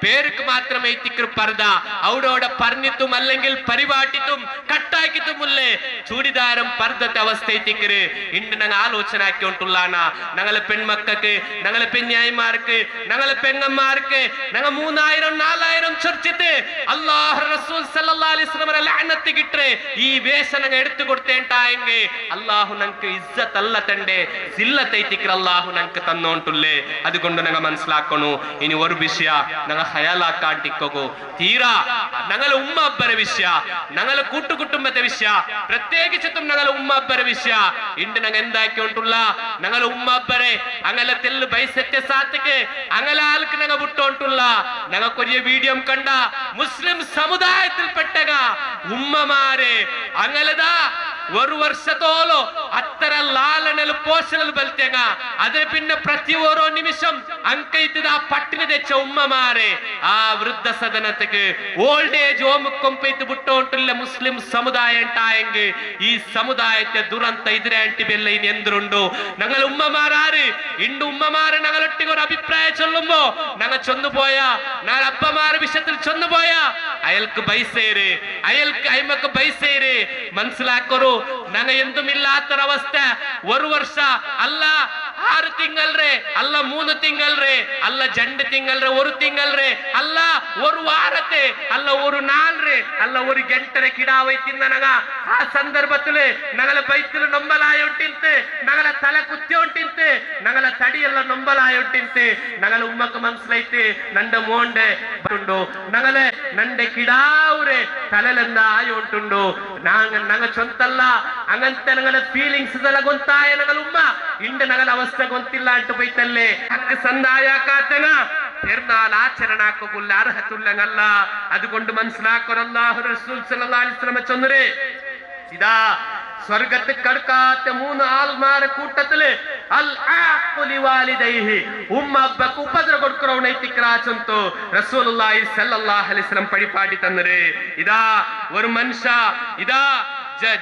പേർക്ക് മാത്രമേ തിക്കർ പർദ അവിടോടെ പറഞ്ഞിട്ടും അല്ലെങ്കിൽ പരിപാട്ടിട്ടും കട്ടാക്കിട്ടുമുല്ലേ ചൂടിദാരം പർദ്ദത്തെ അവസ്ഥ തിക്കര് ഇണ്ട് ഞങ്ങൾ ആലോചന ആക്കിയോണ്ടുള്ളാണ് ഞങ്ങളെ പെൺമക്കൾക്ക് ഞങ്ങളെ പെഞ്ഞായിമാർക്ക് ഞങ്ങളെ പെങ്ങന്മാർക്ക് ഞങ്ങൾ മൂന്നായിരം നാലായിരം ചൊറിച്ചിട്ട് അള്ളാഹു റസൂൽ സല്ലല്ലാഹു அலிஸ்லமர லானத்துக்கிட்டு ಈ ವೇಷನಂಗ ಎಡ್ತು ಕೊಡ್ತೇಂಟ ಹೆಂಗೆ ಅಲ್ಲಾಹು ನಂಗೆ ಇಜ್ಜತ್ ಅಲ್ಲ ತಂಡೆ ಸಿಲ್ಲತೈ ತಿಕ್ರ ಅಲ್ಲಾಹು ನಂಗೆ ತನ್ನೋಂಟುಲ್ಲೆ ಅದುಕೊಂಡು വിഷയ വിഷയ. ഇണ്ട് ഞങ്ങൾ എന്താക്കി കൊണ്ടുള്ള ഞങ്ങൾ ഉമ്മബരെ അങ്ങനെ തെല്ല് പൈസത്തെ സാത്തക്ക് അങ്ങനെ ആൾക്ക് ഞങ്ങൾ വിട്ടോണ്ടുള്ള. ഞങ്ങൾക്കൊരു വീഡിയോ കണ്ട. മുസ്ലിം സമുദായത്തിൽ ഉമ്മമാരെ അങ്ങലതാ ഒരു വർഷത്തോളം അത്തര ಲಾಲನೆಲು പോഷണൽ ബൽത്തേങ്ങ. ಅದ್ರ പിന്നെ പ്രതി ഓരോ നിമിഷം ಅಂಕೈತದ ಆ ಪಟ್ಟಿನ ഉമ്മമാരെ. ആ വൃദ്ധ ವೃದ್ಧ ಸದನಕ್ಕೆ ಓಲ್ಡ್ ഏജ് ഓമുക്കൊമ്പൈത്ത് ബുട്ടോണ്ടുള്ള മുസ്ലിം സമുദായം ഉണ്ടായെങ്കിൽ ഈ സമുദായത്തെ ദുരന്ത എതിരായിട്ട് ബെല്ല ഇനി എന്തുണ്ടോ ഞങ്ങൾ ഉമ്മമാരാറ് ഇണ്ട് ഉമ്മമാരെ ഞങ്ങളൊട്ടിക്ക് ഒരു അഭിപ്രായം ചൊല്ലുമ്പോ ഞങ്ങൾ ചൊന്നുപോയ? ഞങ്ങൾ അപ്പമാർ വിഷയത്തിൽ ചൊന്നുപോയ? അയാൾക്ക് അയൽക്ക് അയാൾക്ക് പൈസ പൈസേര് മനസ്സിലാക്കൊരു ഞങ്ങൾ എന്തുമില്ലാത്ത എന്തുമില്ലാത്തൊരവസ്ഥ ഒരു വർഷ അല്ല ಆರು ತಿಂಗಳ್ರೆ ಅಲ್ಲ ಮೂನು ತಿಂಗಳ್ರೆ ಅಲ್ಲ ಜಂಡು ತಿಂಗಳ್ರೆ ஒரு திங்கள்ரே அல்ல ஒரு வாரத்தே அல்ல ஒரு நாள்ரே அல்ல ஒரு கெண்டரை கிடாவை தின்னனகா ಆ ಸಂದರ್ಭದಲ್ಲಿ ನಗಲ ಬೈತಲು ನೊಂಬಲಾಯ ಉಂಟಿಂತೆ ನಗಲ ತಲೆ ಕುತ್ತಿ ಉಂಟಿಂತೆ ನಗಲ ತಡಿಯೆಲ್ಲ ನೊಂಬಲಾಯ ಉಂಟಿಂತೆ ನಗಲ ಉಮ್ಮಕ್ಕ ಮನ್ಸಲೈತೆ ನಂಡ ಮೋಂಡೆ ಉಂಡು ನಗಲ ನಂಡೆ ಕಿಡಾವ್ರೆ ತಲೆಲೆಂದ ಆಯ ಉಂಟುಂಡು ನಾಂಗ ನಂಗ ಚೊಂತಲ್ಲ ಹಂಗಂತ ನಂಗಲ ಫೀಲಿಂಗ್ಸ್ ಗೊತ್ತಾಯ ನಗಲ ಉಮ್ಮ ಇಂಡ ഞങ്ങളെ അവസ്ഥ ಗೊತ್ತಿಲ್ಲ ಅಂಟು ಬೈತಲ್ಲೇ ಹಕ್ಕು ಸಂದಾಯ ಕಾತನ പെരുന്നാൾ ആചരണാക്കുള്ള അർഹത്തുള്ളങ്ങല്ല അതുകൊണ്ട് മനസ്സിലാക്കൊരല്ലാഹു റസൂൽ സല്ലല്ലാഹു അലൈഹി വസല്ലം ചൊന്നരെ ഇതാ സ്വർഗത്ത് കടക്കാത്ത മൂന്ന് ആൾമാരെ കൂട്ടത്തില് അൽ ആഖുലി വാലിദൈഹി ഉമ്മ അബ്ബക്ക് ഉപദ്ര കൊടുക്കറവണൈത്തിക്രാ ചൊന്തു റസൂലുള്ളാഹി സല്ലല്ലാഹു അലൈഹി വസല്ലം പടിപ്പാടി തന്നരെ ഇതാ ഒരു മനുഷ്യ ഇതാ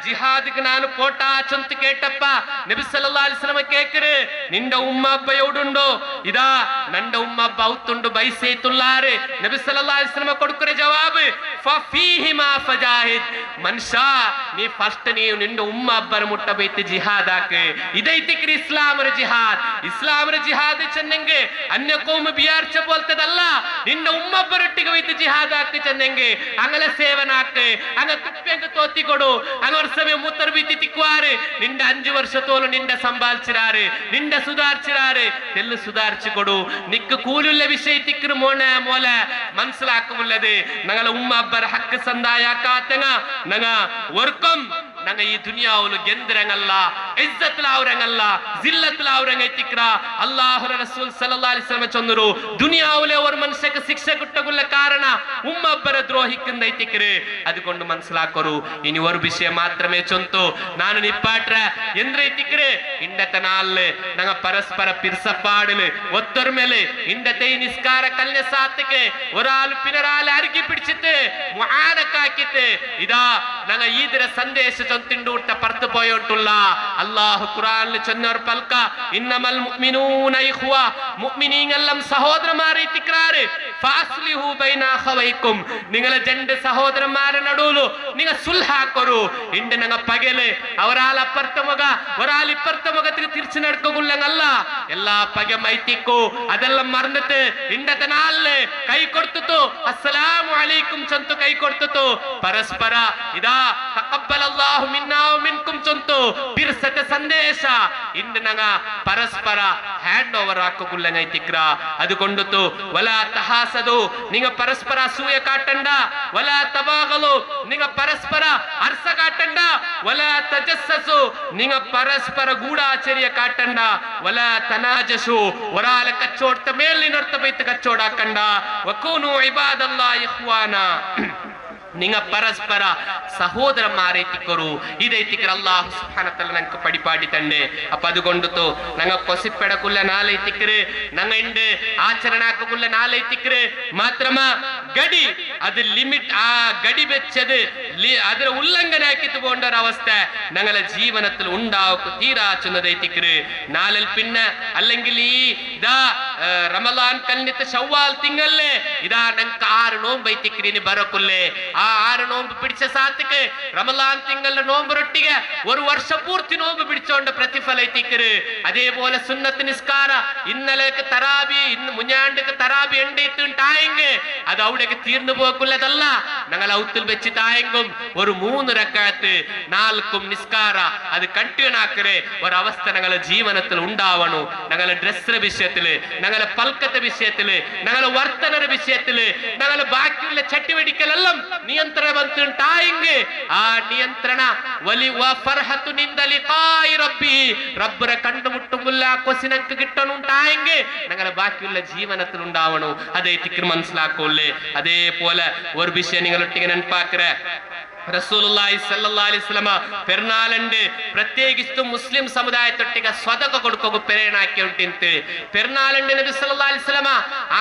ஜிஹாதுக்கு நான் போட்டாச்சுன்னு கேட்டப்பா நபி சல்லா அலிஸ்லம கேக்குறு நிண்ட உம்மா அப்ப எவடுண்டோ இதா நண்ட உம்மா அப்ப அவுத்துண்டு பைசேத்துள்ளாரு நபி சல்லா அலிஸ்லம கொடுக்குற ஜவாபு மனுஷா நீ ஃபர்ஸ்ட் நீ நிண்ட உம்மா அப்பர் முட்டை போய்த்து ஜிஹாதாக்கு இதை திக்கிற ഇസ്ലാമൊരു ജിഹാദ് ഇസ്ലാമൊരു ജിഹാദ് ചെന്നെങ്കിൽ അന്യ കോമ് വിചാരിച്ച പോലത്തതല്ല നിന്റെ ഉമ്മപ്പുരട്ടിക്ക് വൈത്ത് ജിഹാദാക്കി ചെന്നെങ്കിൽ അങ്ങനെ സേവനാക്ക് അങ്ങ് തുപ്പിയങ്ങ് തോത്തിക്കൊടു സമർസമയം മൂത്തർബിത്തി തിക്കുവാറ് നിന്റെ അഞ്ചു വർഷത്തോളം നിന്റെ സമ്പാദിച്ചിരാറ് നിന്റെ സുധാരിച്ചിരാറ് തെല്ല് സുധാരിച്ചു കൊടു. നിക്ക് കൂലുള്ള വിഷയത്തിക്ക് മോനെ മോലെ. മനസ്സിലാക്കുമുള്ളത്. ഞങ്ങളെ ഉമ്മ അബ്ബർ ഹക്ക് സന്തായ കാത്തങ്ങ ನಂಗೆ ಈ ದುನಿಯಾವಲು ಗೆದ್ರಂಗಲ್ಲ ಇಜ್ಜತ್ಲ ಅವರಂಗಲ್ಲ ಜಿಲ್ಲತ್ಲ ಅವರಂಗ ಐತಿಕ್ರ ಅಲ್ಲಾಹುರ ರಸೂಲ್ ಸಲ್ಲಾ ಅಲಿಸ್ಲಮ ಚಂದರು ದುನಿಯಾವಲೆ ಅವ್ರ ಮನುಷ್ಯಕ್ಕೆ ಶಿಕ್ಷೆ ಗುಟ್ಟಗುಲ್ಲ ಕಾರಣ ಉಮ್ಮಬ್ಬರ ದ್ರೋಹಿಕ್ಕಿಂದ ಐತಿಕ್ರೆ ಅದುಕೊಂಡು ಮನಸ್ಲಾಕೋರು ಇನ್ನು ಒರು ವಿಷಯ ಮಾತ್ರಮೇ ಚೊಂತು ನಾನು ನಿಪ್ಪಾಟ್ರ ಎಂದ್ರ ಐತಿಕ್ರೆ ಇಂಡತನ ಅಲ್ಲೇ ನಂಗ ಪರಸ್ಪರ ಪಿರ್ಸಪ್ಪಾಡಲು ಒತ್ತೊರ ಮೇಲೆ ಇಂಡತೆ ನಿಸ್ಕಾರ ಕಲ್ನ ಸಾತಕ್ಕೆ ಒರಾಲು ಪಿನರಾಲು ಅರಗಿ ಪಿಡಿಚಿತ್ತೆ ಮುಹಾನಕ್ಕಾಕಿತ್ತೆ ಇದಾ ನಂಗ ಈದರ ಸಂದೇಶ തൊത്തിണ്ടൂട്ട പറത്ത് പോയോട്ടുള്ള അള്ളാഹു ഖുറാനിൽ ചെന്നോർ പൽക്ക ഇന്നമൽ മുഅ്മിനൂന ഇഖ്വ മുഅ്മിനീങ്ങളെല്ലാം സഹോദരന്മാരെ തിക്രാറ് ഫാസ്ലിഹു ബൈന അഖവൈക്കും നിങ്ങളെ രണ്ട് സഹോദരന്മാരെ നടുവു നിങ്ങൾ സുൽഹാക്കൊരു ഇണ്ട് ഞങ്ങൾ പകൽ ഒരാൾ അപ്പുറത്തെ മുഖ ഒരാൾ ഇപ്പുറത്തെ മുഖത്തിൽ തിരിച്ചു നടക്കുന്നില്ല എല്ലാ പക മൈത്തിക്കോ അതെല്ലാം മറന്നിട്ട് ഇണ്ടത്തെ നാളിൽ കൈ കൊടുത്തു അസ്സലാമു അലൈക്കും ചന്തു കൈ കൊടുത്തു പരസ്പര ഇതാ തക്കബലല്ലാഹു ಮಿನ್ನಾ ವ ಮಿನ್ಕುಂ ಚೊಂತು ಬಿರ್ಸತ ಸಂದೇಶ ಇಂದು ನಂಗ ಪರಸ್ಪರ ಹ್ಯಾಂಡ್ ಓವರ್ ಹಾಕೋಗುಲ್ಲ ನೈತಿಕ್ರ ಅದು ಕೊಂಡುತು ವಲ ತಹಾಸದು ನಿಂಗ ಪರಸ್ಪರ ಅಸೂಯ ಕಾಟಂಡ ವಲ ತಬಾಗಲು ನಿಂಗ ಪರಸ್ಪರ ಅರ್ಸ ಕಾಟಂಡ ವಲ ತಜಸ್ಸಸು ನಿಂಗ ಪರಸ್ಪರ ಗೂಢಾಚರ್ಯ ಕಾಟಂಡ ವಲ ತನಾಜಸು ಒರಾಲ ಕಚ್ಚೋಡ್ತ ಮೇಲಿನರ್ಥ ಬೈತ್ ಕಚ್ಚೋಡಾಕಂಡ ವಕೂನು ಇಬಾದಲ್ಲಾ ಇಖ್ವಾನ നിങ്ങ പരസ്പര സഹോദരന്മാരെ തിക്കറു ഇതൈത്തിക്കർ അള്ളാഹു സുബ്ഹാനത്തല്ല ഞങ്ങൾക്ക് പടിപ്പാടി തണ്ട് അപ്പൊ അതുകൊണ്ടു ഞങ്ങ കൊസിപ്പെടക്കുള്ള നാലൈത്തിക്കര് ഞങ്ങ ഉണ്ട് ആചരണാക്കുള്ള നാലൈത്തിക്കര് മാത്രമ ഗടി അത് ലിമിറ്റ് ആ ഗടി വെച്ചത് ലി- അതിന് ഉല്ലംഘനാക്കിട്ട് പോകേണ്ട ഒരു അവസ്ഥ ഞങ്ങളെ ജീവനത്തിൽ ഉണ്ടാവും തീരാച്ചുന്നതൈത്തിക്കര് നാലിൽ പിന്നെ അല്ലെങ്കിൽ ഈ ഇതാ ആ, റമലാൻ കല്ലിത്തെ ഷവ്വാൽ തിങ്ങല്ലേ ഇതാ ഞങ്ങൾക്ക് ആറ് നോമ്പൈത്തിക്കരി ഇനി ಬರಕುಲ್ಲೆ ಆ ಆರು ನೋಂಬು ಬಿಡಿಸ ಸಾತಕ್ಕೆ ರಮಲಾನ್ ತಿಂಗಳ ನೋಂಬರೊಟ್ಟಿಗೆ ഒരു വർഷം പൂർത്തി നോമ്പ് പിടിച്ചോണ്ട് പ്രതിഫല എത്തിക്കര് അതേപോലെ സുന്നത്ത് നിസ്കാര ഇന്നലേക്ക് തറാബി ഇന്ന് മുഞ്ഞാണ്ടക്ക് തറാബി എണ്ടെത്തുണ്ടായെങ്കിൽ അത് അവിടേക്ക് തീർന്നു പോക്കുള്ളതല്ല ഞങ്ങൾ ഔത്തിൽ വെച്ചിട്ടായെങ്കും ഒരു മൂന്ന് രക്കാത്ത് നാൽക്കും നിസ്കാര അത് കണ്ടിന്യൂ ആക്കരെ ഒരവസ്ഥ ഞങ്ങളെ ജീവനത്തിൽ ഉണ്ടാവണു ഞങ്ങളെ ഡ്രസ്സിന്റെ വിഷയത്തില് ഞങ്ങളെ പൽക്കത്തെ വിഷയത്തില് ഞങ്ങളെ വർത്തനയുടെ വിഷയത്തില് ഞങ്ങളെ ബാക്കിയുള്ള ചട്ടിവെടിക്കലെല്ലാം ನಿಯಂತ್ರಣ ಬಂತುಂಟಾ ಹಿಂಗೆ ಆ ನಿಯಂತ್ರಣ വലിവ ഫർഹത്തു നിന്ദലി തായി റബ്ബി റബ്ബറെ കണ്ടുമുട്ടുമ്പില്ല കൊസിനക്ക് കിട്ടണുണ്ടായെങ്കിൽ ഞങ്ങളെ ബാക്കിയുള്ള ജീവനത്തിൽ ഉണ്ടാവണു അതേ തിക്ക് മനസ്സിലാക്കൂല്ലേ അതേപോലെ ഒരു വിഷയം നിങ്ങളൊട്ടിങ്ങനെ നെൻപാക്കുക റസൂലുള്ളാഹി സല്ലല്ലാഹു അലൈഹി വസല്ലമ പെരുന്നാളുണ്ട്. പ്രത്യേകിച്ചും മുസ്ലിം സമുದಾಯത്തൊಟ್ಟಿಗ ಸ್ವದಕ കൊടുക്കുക ಪ್ರೇರಣಾಕ್ಯಂತೆ പെരുന്നാളുണ്ട് നബി സല്ലല്ലാഹു അലൈഹി വസല്ലമ.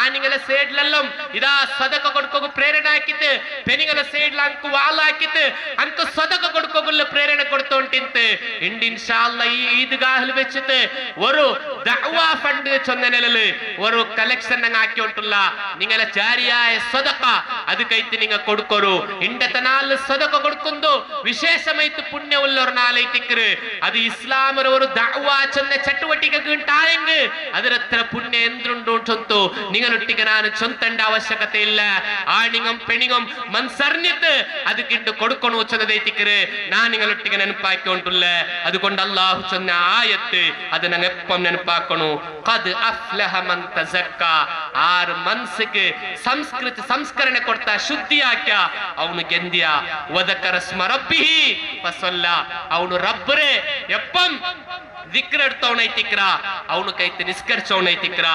ആനിങ്ങളെ സൈഡിലെല്ലാം ഇതാ സ്വതക കൊടുക്കുക ಪ್ರೇರಣಾಕಿತೆ പെനിങ്ങളെ സൈഡിൽ അങ്കു വാളാക്കിತೆ അങ്കു സ്വതക കൊടുക്കുക ಪ್ರೇರಣೆ കൊടുത്തോണ്ടിಂತೆ ഉണ്ട് ഇൻഷാല്ല ഈ ഈദ്ഗാഹിൽ വെച്ചിട്ട് ഒരു ദഅവാ ഫണ്ട് ചൊന്ന നിലയിൽ ഒരു കളക്ഷൻ ആക്കിയിട്ടുള്ള നിങ്ങളെ ജാരിയായ സ്വതക അത് കൈത്തി നിങ്ങൾ കൊടുക്കൊരു ഇണ്ടത്തെ നാല് സ്വതക ಸದಕ ಕೊಡ್ಕೊಂಡು ವಿಶೇಷಮೈತು ಪುಣ್ಯವುಳ್ಳವ್ರ ನಾಲೈತಿಕ್ಕರು ಅದು ಇಸ್ಲಾಮರ ಅವರು ದಾವಾ ಚಂದ ಚಟುವಟಿಕೆ ಟಾಯಂಗ್ ಅದರ ಹತ್ರ ಪುಣ್ಯ ಎಂದ್ರುಂಡು ಚೊಂತು ನಿಗನೊಟ್ಟಿಗೆ ನಾನು ಚೊಂತಂಡ ಅವಶ್ಯಕತೆ ಇಲ್ಲ ಆಣಿಗಂ ಪೆಣಿಗಂ ಮನ್ಸರ್ನಿತ್ ಅದಕ್ಕಿಂಡು ಕೊಡ್ಕೊಂಡು ಚೊಂದದೈತಿಕ್ಕರು ನಾನು ನಿಗಳೊಟ್ಟಿಗೆ ನೆನಪಾಕೊಂಡುಲ್ಲ അതുകൊണ്ട് അള്ളാഹു ചൊന്ന ആയത്ത് അത് ഞങ്ങൾ എപ്പം നെനപ്പാക്കണു കത് അഫ്ലഹ മൻ തസക്ക ആര് മനസ്സിക്ക് സംസ്കൃത സംസ്കരണ കൊടുത്ത ശുദ്ധിയാക്ക അവനുക്ക് എന്തിയാ ವದಕರ ಸ್ಮ ರಬ್ಬಿಹಿ ಫಸಲ್ಲ ಅವನು ರಬ್ಬರೇ ಎಪ್ಪಂ ذکر എടുത്തോണൈത്തിക്ര അവണുക്കൈത്ത് നിസ്കരിച്ചോണൈത്തിക്ര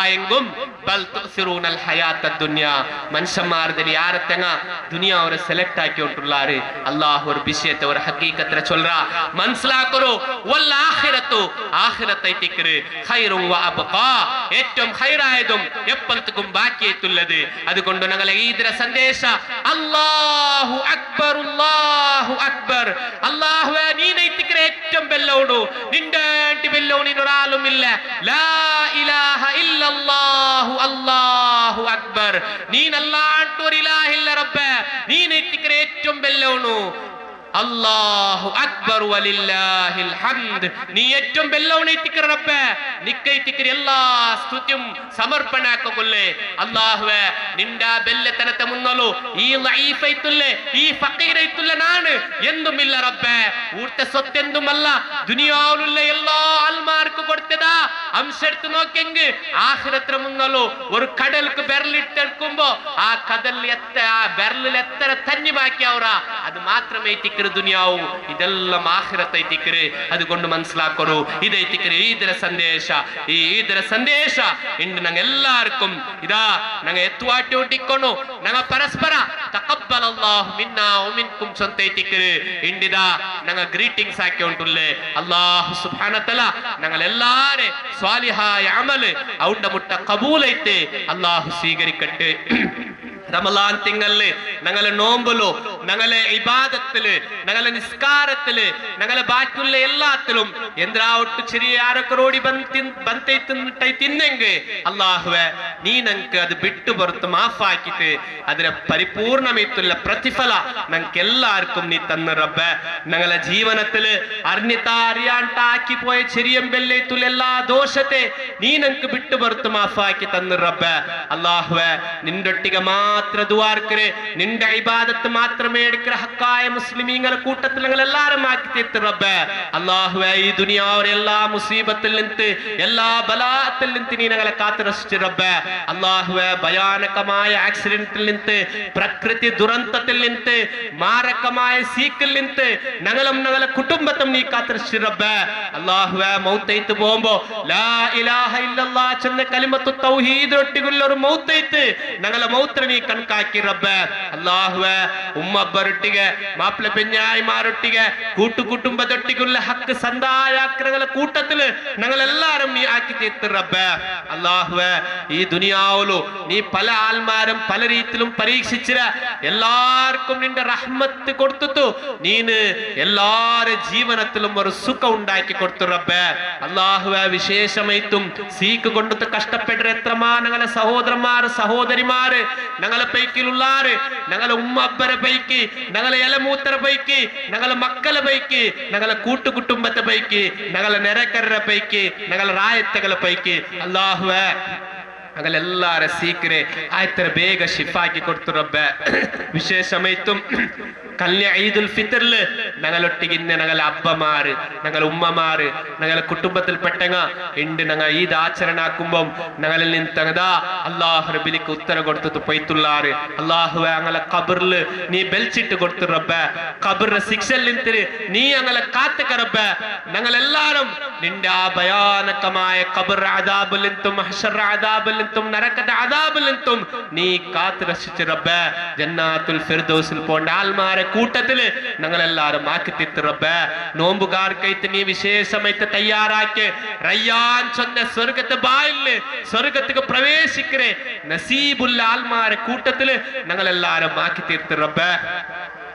ആയെങ്കും ബൽ തുസിറൂന അൽ ഹയാത്ത ദുനിയ. മനുഷ്യന്മാരുടെ യാരത്തങ്ങ ദുനിയ അവരെ സെലക്ട് ആക്കിയിട്ടുള്ളാര് അല്ലാഹു ഒരു വിഷയത്തെ ഒരു ഹക്കീക്കത്തിനെ ചൊല്ലറ. മനസ്സിലാക്കറോ വൽ ആഖിറത്തു. ആഖിറത്തൈത്തിക്ര ഖൈറും വ അബ്ഖാ. ഏറ്റവും ഖൈറായതും എപ്പോഴത്തേക്കും ബാക്കിയായിട്ടുള്ളത് അതുകൊണ്ട് ഞങ്ങളെ ഈദര സന്ദേശ അല്ലാഹു അക്ബർ അല്ലാഹു അക്ബർ. അല്ലാഹുവേ നീ നൈത്തിക്ര ഏറ്റവും ബെല്ലോടു നിന്റെ ബെല്ലവണിനൊരാളുമില്ല ലാ ഇലാഹ ഇല്ലല്ലാഹു അല്ലാഹു അക്ബർ. നീ ഒരു ഇലാഹില്ല റബ്ബേ. നീനൈത്തിക്കറ ഏറ്റവും ബെല്ലവണു അല്ലാഹു അക്ബർ വലില്ലാഹിൽ ഹംദ്. നീ ഏറ്റവും ബെല്ലവണൈത്തിക്കറ റബ്ബേ. നിക്കൈത്തിക്കറ എല്ലാ സ്തുതിയും സമർപ്പണ ആക്കൊല്ലേ അല്ലാഹുവേ നിന്റെ ആ ബെല്ലത്തനത്തെ മുന്നಲು ഈ ലഈഫൈത്തുല്ലേ ഈ ഫക്കീറൈത്തുല്ല നാണ്. എന്തുമില്ല റബ്ബേ. ഊർത്തെ സ്വത്തെന്തുമല്ല. ദുനിയാവിലുള്ള എല്ലാ ആൽമാർക്ക് കൊടുത്തതാ. അംശെടുത്ത് നോക്കിയെങ്കിൽ ആഹ്രത്ര മുന്നಲು ഒരു കടൽക്ക് ബെരലിട്ടെടുക്കുമ്പോ ആ കടലിൽ എത്ര ആ ബെരലിൽ എത്ര തന്നി ബാക്കിയാവുറ അത് മാത്രമേ തിക്കറ് ദുനിയാവു ഇതെല്ലാം ആഹ്രത്തെ തിക്കറ് അതുകൊണ്ട് മനസ്സിലാക്കൊരു ഇതേ തിക്കറ് ഈദര സന്ദേശ ഈ ഈദര സന്ദേശ ഇന്ന് ഞങ്ങൾ എല്ലാവർക്കും ഇതാ ഞങ്ങൾ എത്തുവാട്ടി ഒട്ടിക്കൊണ്ടു ഞങ്ങൾ പരസ്പര തക്കബൽ അല്ലാഹു മിന്നാ ഒമിൻകും സ്വന്തേ തിക്കറ് ഇണ്ടിതാ ഞങ്ങൾ ഗ്രീറ്റിംഗ്സ് ആക്കി ഉണ്ടുല്ലേ അല്ലാഹു സുബ്ഹാനത്തല ഞങ്ങൾ എല്ലാരെ സ്വാലിഹായ അമൽ ഔണ്ട മുട്ട കബൂലൈത്തെ അല്ലാഹു സ്വീകരിക്കട്ടെ റമലാൻ തിങ്ങലിൽ ഞങ്ങളെ നോമ്പിലോ ഞങ്ങളെ ഇബാദത്തിൽ ഞങ്ങളെ നിസ്കാരത്തിൽ ഞങ്ങളെ ബാക്കിയുള്ള എല്ലാത്തിലും എന്തിനാവട്ട് ചെറിയ ആരക്കറോടി ബന്ധത്തെ തിന്നെങ്കിൽ അള്ളാഹുവെ നീ ഞങ്ങൾക്ക് അത് വിട്ടുപുറത്ത് മാഫാക്കിട്ട് അതിനെ പരിപൂർണമായിട്ടുള്ള പ്രതിഫല ഞങ്ങൾക്ക് എല്ലാവർക്കും നീ തന്ന റബ്ബ. ഞങ്ങളെ ജീവനത്തിൽ അറിഞ്ഞിട്ടാ അറിയാണ്ടാക്കി പോയ ചെറിയ വെള്ളയത്തുള്ള എല്ലാ ദോഷത്തെ നീ ഞങ്ങൾക്ക് വിട്ടുപുറത്ത് മാഫാക്കി തന്ന റബ്ബ. അള്ളാഹുവെ നിന്റെ ഒട്ടിക മാ ദുവാർക്കരെ നിന്റെ ഇബാദത്ത് മാത്രമേ എടുക്കുന്ന ഹക്കായ മുസ്ലിമീങ്ങളെ കൂട്ടത്തിൽ ഞങ്ങൾ എല്ലാരും ആക്കി തീർത്ത് റബ്ബ. ഈ ദുനിയാവിലെ എല്ലാ മുസീബത്തിൽ നിന്ന് എല്ലാ ബലാത്തിൽ നിന്ന് നീ ഞങ്ങളെ കാത്തു രക്ഷിച്ചു റബ്ബ്. അള്ളാഹുവെ ഭയാനകമായ ആക്സിഡന്റിൽ നിന്ന് പ്രകൃതി ദുരന്തത്തിൽ നിന്ന് മാരകമായ സീക്കിൽ നിന്ന് ഞങ്ങളും ഞങ്ങളെ കുടുംബത്തും നീ കാത്തു കാത്തിരക്ഷിച്ചു റബ്ബ്. അള്ളാഹുവെ മൗത്തൈത്ത് പോകുമ്പോ ലാ ഇലാഹ ഇല്ലല്ലാ ചെന്ന കലിമത്ത് തൗഹീദൊട്ടികുള്ള ഒരു മൗത്തൈത്ത് ഞങ്ങളെ മൗത്ര നീ കണക്കാക്കി റബ്ബ്. അള്ളാഹുവെ ഉമ്മബ്ബറൊട്ടികെ മാപ്പിള പെഞ്ഞായിമാരൊട്ടികെ കൂട്ടുകുടുംബത്തൊട്ടിക്കുള്ള ഹക്ക് സന്തായാക്രകളെ കൂട്ടത്തിൽ ഞങ്ങളെല്ലാരും നീ ആക്കി തീർത്ത് റബ്ബ്. അള്ളാഹുവെ ഈ ദുനിയാവുലു നീ പല ആൾമാരും പല രീതിയിലും പരീക്ഷിച്ചില്ല എല്ലാവർക്കും നിന്റെ റഹ്മത്ത് കൊടുത്തു നീന് എല്ലാരെ ജീവനത്തിലും ഒരു സുഖം ഉണ്ടാക്കി കൊടുത്തു റബ്ബ്. അള്ളാഹുവെ വിശേഷമായിട്ടും സീക്ക് കൊണ്ടു കഷ്ടപ്പെട്ട എത്രമാ ഞങ്ങളെ സഹോദരന്മാർ സഹോദരിമാര് ഞങ്ങൾ ഞങ്ങളെ പൈക്കിലുള്ളാറ് ഞങ്ങളെ ഉമ്മപ്പര പൈക്ക് ഞങ്ങളെ ഇലമൂത്തര പൈക്ക് ഞങ്ങളെ മക്കളെ പൈക്ക് ഞങ്ങളെ കൂട്ടുകുടുംബത്തെ പൈക്ക് ഞങ്ങളെ നിരക്കരുടെ പൈക്ക് ഞങ്ങളെ റായത്തകളെ പൈക്ക്. അള്ളാഹുവ ഞങ്ങളെല്ലാരെ സീക്കരെ ആയത്ര ಬೇಗ ಶಿಫಾಕಿ കൊടുത്തു ರಬ್ಬ ವಿಶೇಷ ಮೈತು കല്യ ഈദുൽ ഫിത്തറിൽ ഞങ്ങളൊട്ടിಗೆ ഇന്ന് ഞങ്ങളെ അബ്ബമാര് ഞങ്ങളെ ഉമ്മമാര് ഞങ്ങളെ കുടുംബത്തിൽ പെട്ടങ്ങ ഉണ്ട് ഞങ്ങൾ ഈദ് ആചരണ ഞങ്ങളിൽ നിന്ന് നിന്തങ്ങതാ അള്ളാഹു റബിലിക്ക് ഉത്തര കൊടുത്തു പൊയ്ത്തുള്ളാറ് അള്ളാഹു ഞങ്ങളെ കബറിൽ നീ ബെൽച്ചിട്ട് കൊടുത്തു റബ്ബ. കബറിന്റെ ശിക്ഷയിൽ നിന്നിട്ട് നീ ഞങ്ങളെ കാത്തുക റബ്ബെ. ഞങ്ങളെല്ലാരും നിന്റെ ആ ഭയാനകമായ കബർ അദാബിൽ നിന്നും മഹ്ശർ അദാബിൽ നിന്നും നരകത്തെ അദാബിൽ നിന്നും നീ കാത്തു രക്ഷിച്ചു റബ്ബ. ജന്നാത്തുൽ ഫിർദൗസിൽ പോണ്ട ആൽമാരെ കൂട്ടത്തിൽ ഞങ്ങളെല്ലാരും ആക്കി തിത്ത് റബ്ബെ നോമ്പുകാർക്കൈത്ത് നീ വിശേഷമായിട്ട് തയ്യാറാക്കി റയ്യാൻ ചൊന്ന സ്വർഗത്തെ ബായിൽ സ്വർഗത്തേക്ക് പ്രവേശിക്കരെ നസീബുള്ള ആൽമാരെ കൂട്ടത്തിൽ ഞങ്ങളെല്ലാരും ആക്കി തീർത്ത് റബ്ബെ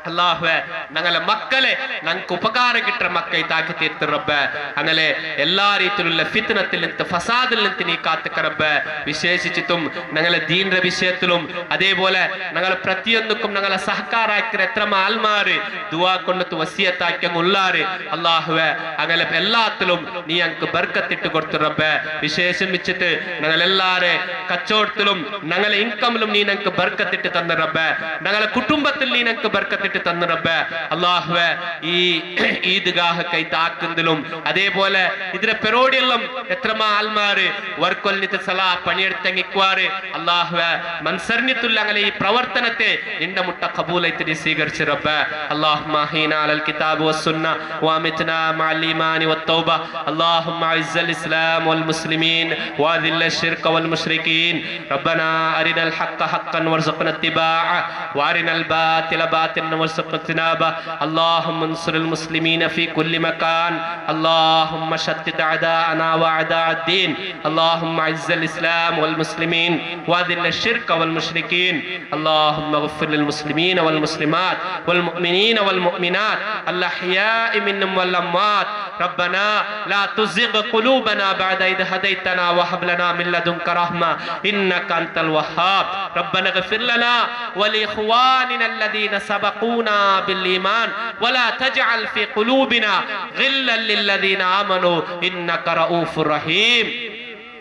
അള്ളാഹുവെ ഞങ്ങളെ മക്കളെ ഞങ്ങൾക്ക് ഉപകാരം കിട്ടുന്ന മക്കളെ താക്കി തീർത്ത് അങ്ങനെ എല്ലാ രീതിയിലുള്ള ഫിത്നത്തിൽ നിന്ന് ഫസാദിൽ നിന്ന് നീ കാത്തുക്ക റബ്ബ്. വിശേഷിച്ചിട്ടും ഞങ്ങളെ ദീന്റെ വിഷയത്തിലും അതേപോലെ ഞങ്ങളെ പ്രതിയൊന്നുക്കും ഞങ്ങളെ സഹകാരാക്കിയ എത്ര ആൽമാര് ദുവാ കൊണ്ടത്ത് വസിയത്താക്കി അങ്ങ് ഉള്ളാറ് അള്ളാഹുവെ അങ്ങനെ എല്ലാത്തിലും നീ ഞങ്ങൾക്ക് ബർക്കത്തിട്ട് കൊടുത്തു റബ്ബ്. വിശേഷം വെച്ചിട്ട് ഞങ്ങളെല്ലാരെ കച്ചവടത്തിലും ഞങ്ങളെ ഇൻകമിലും നീ ഞങ്ങൾക്ക് ബർക്കത്തിട്ട് തന്ന റബ്ബ്. ഞങ്ങളെ കുടുംബത്തിൽ നീ ഞങ്ങൾക്ക് ബർക്കത്തിട്ട് തന്ന റബ്ബ് അള്ളാഹുവെ ഈ ഈദ്ഗാഹ് കൈ താക്കുന്നതിലും അതേപോലെ ഇതിലെ പെരോടിയെല്ലാം എത്രമാ ആൽമാര് വർക്കൊല്ലിത്ത് സലാ പണിയെടുത്തങ്ങിക്കുവാറ് അള്ളാഹുവെ മൻസർണിത്തുള്ള അങ്ങനെ ഈ പ്രവർത്തനത്തെ നിന്റെ മുട്ട കബൂലൈത്ത് നീ സ്വീകരിച്ചു റബ്ബ് اللهم اهينا على الكتاب والسنة وامتنا مع الإيمان والتوبة اللهم اعز الإسلام والمسلمين واذل الشرك والمشركين ربنا أرنا الحق حقا وارزقنا اتباعه وارنا الباطل باطلا وارزقنا اجتنابه. اللهم انصر المسلمين في كل مكان. اللهم شتت أعداءنا وأعداء الدين. اللهم أعز الإسلام والمسلمين وأذل الشرك والمشركين. اللهم اغفر للمسلمين والمسلمات والمؤمنين والمؤمنات. الأحياء منهم والأموات. ربنا لا تزغ قلوبنا بعد إذ هديتنا وهب لنا من لدنك رحمة إنك أنت الوهاب. ربنا اغفر لنا ولإخواننا الذين سبقونا بالإيمان ولا تجعل في قلوبنا غلا للذين آمنوا إنك رؤوف رحيم.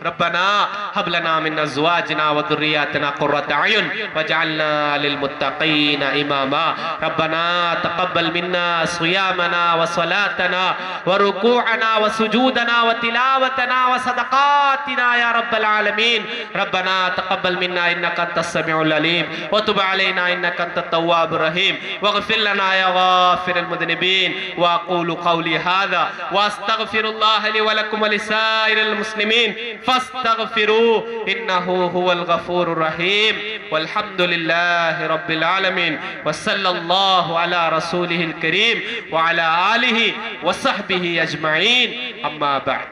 ربنا هب لنا من أزواجنا وذرياتنا قرة أعين واجعلنا للمتقين إماما. ربنا تقبل منا صيامنا وصلاتنا وركوعنا وسجودنا وتلاوتنا وصدقاتنا يا رب العالمين. ربنا تقبل منا إنك أنت السميع العليم. وتب علينا إنك أنت التواب الرحيم. واغفر لنا يا غافر المذنبين. وأقول قولي هذا. وأستغفر الله لي ولكم ولسائر المسلمين. فاستغفروه إنه هو الغفور الرحيم. والحمد لله رب العالمين. وصلى الله على رسوله الكريم وعلى آله وصحبه أجمعين. أما بعد.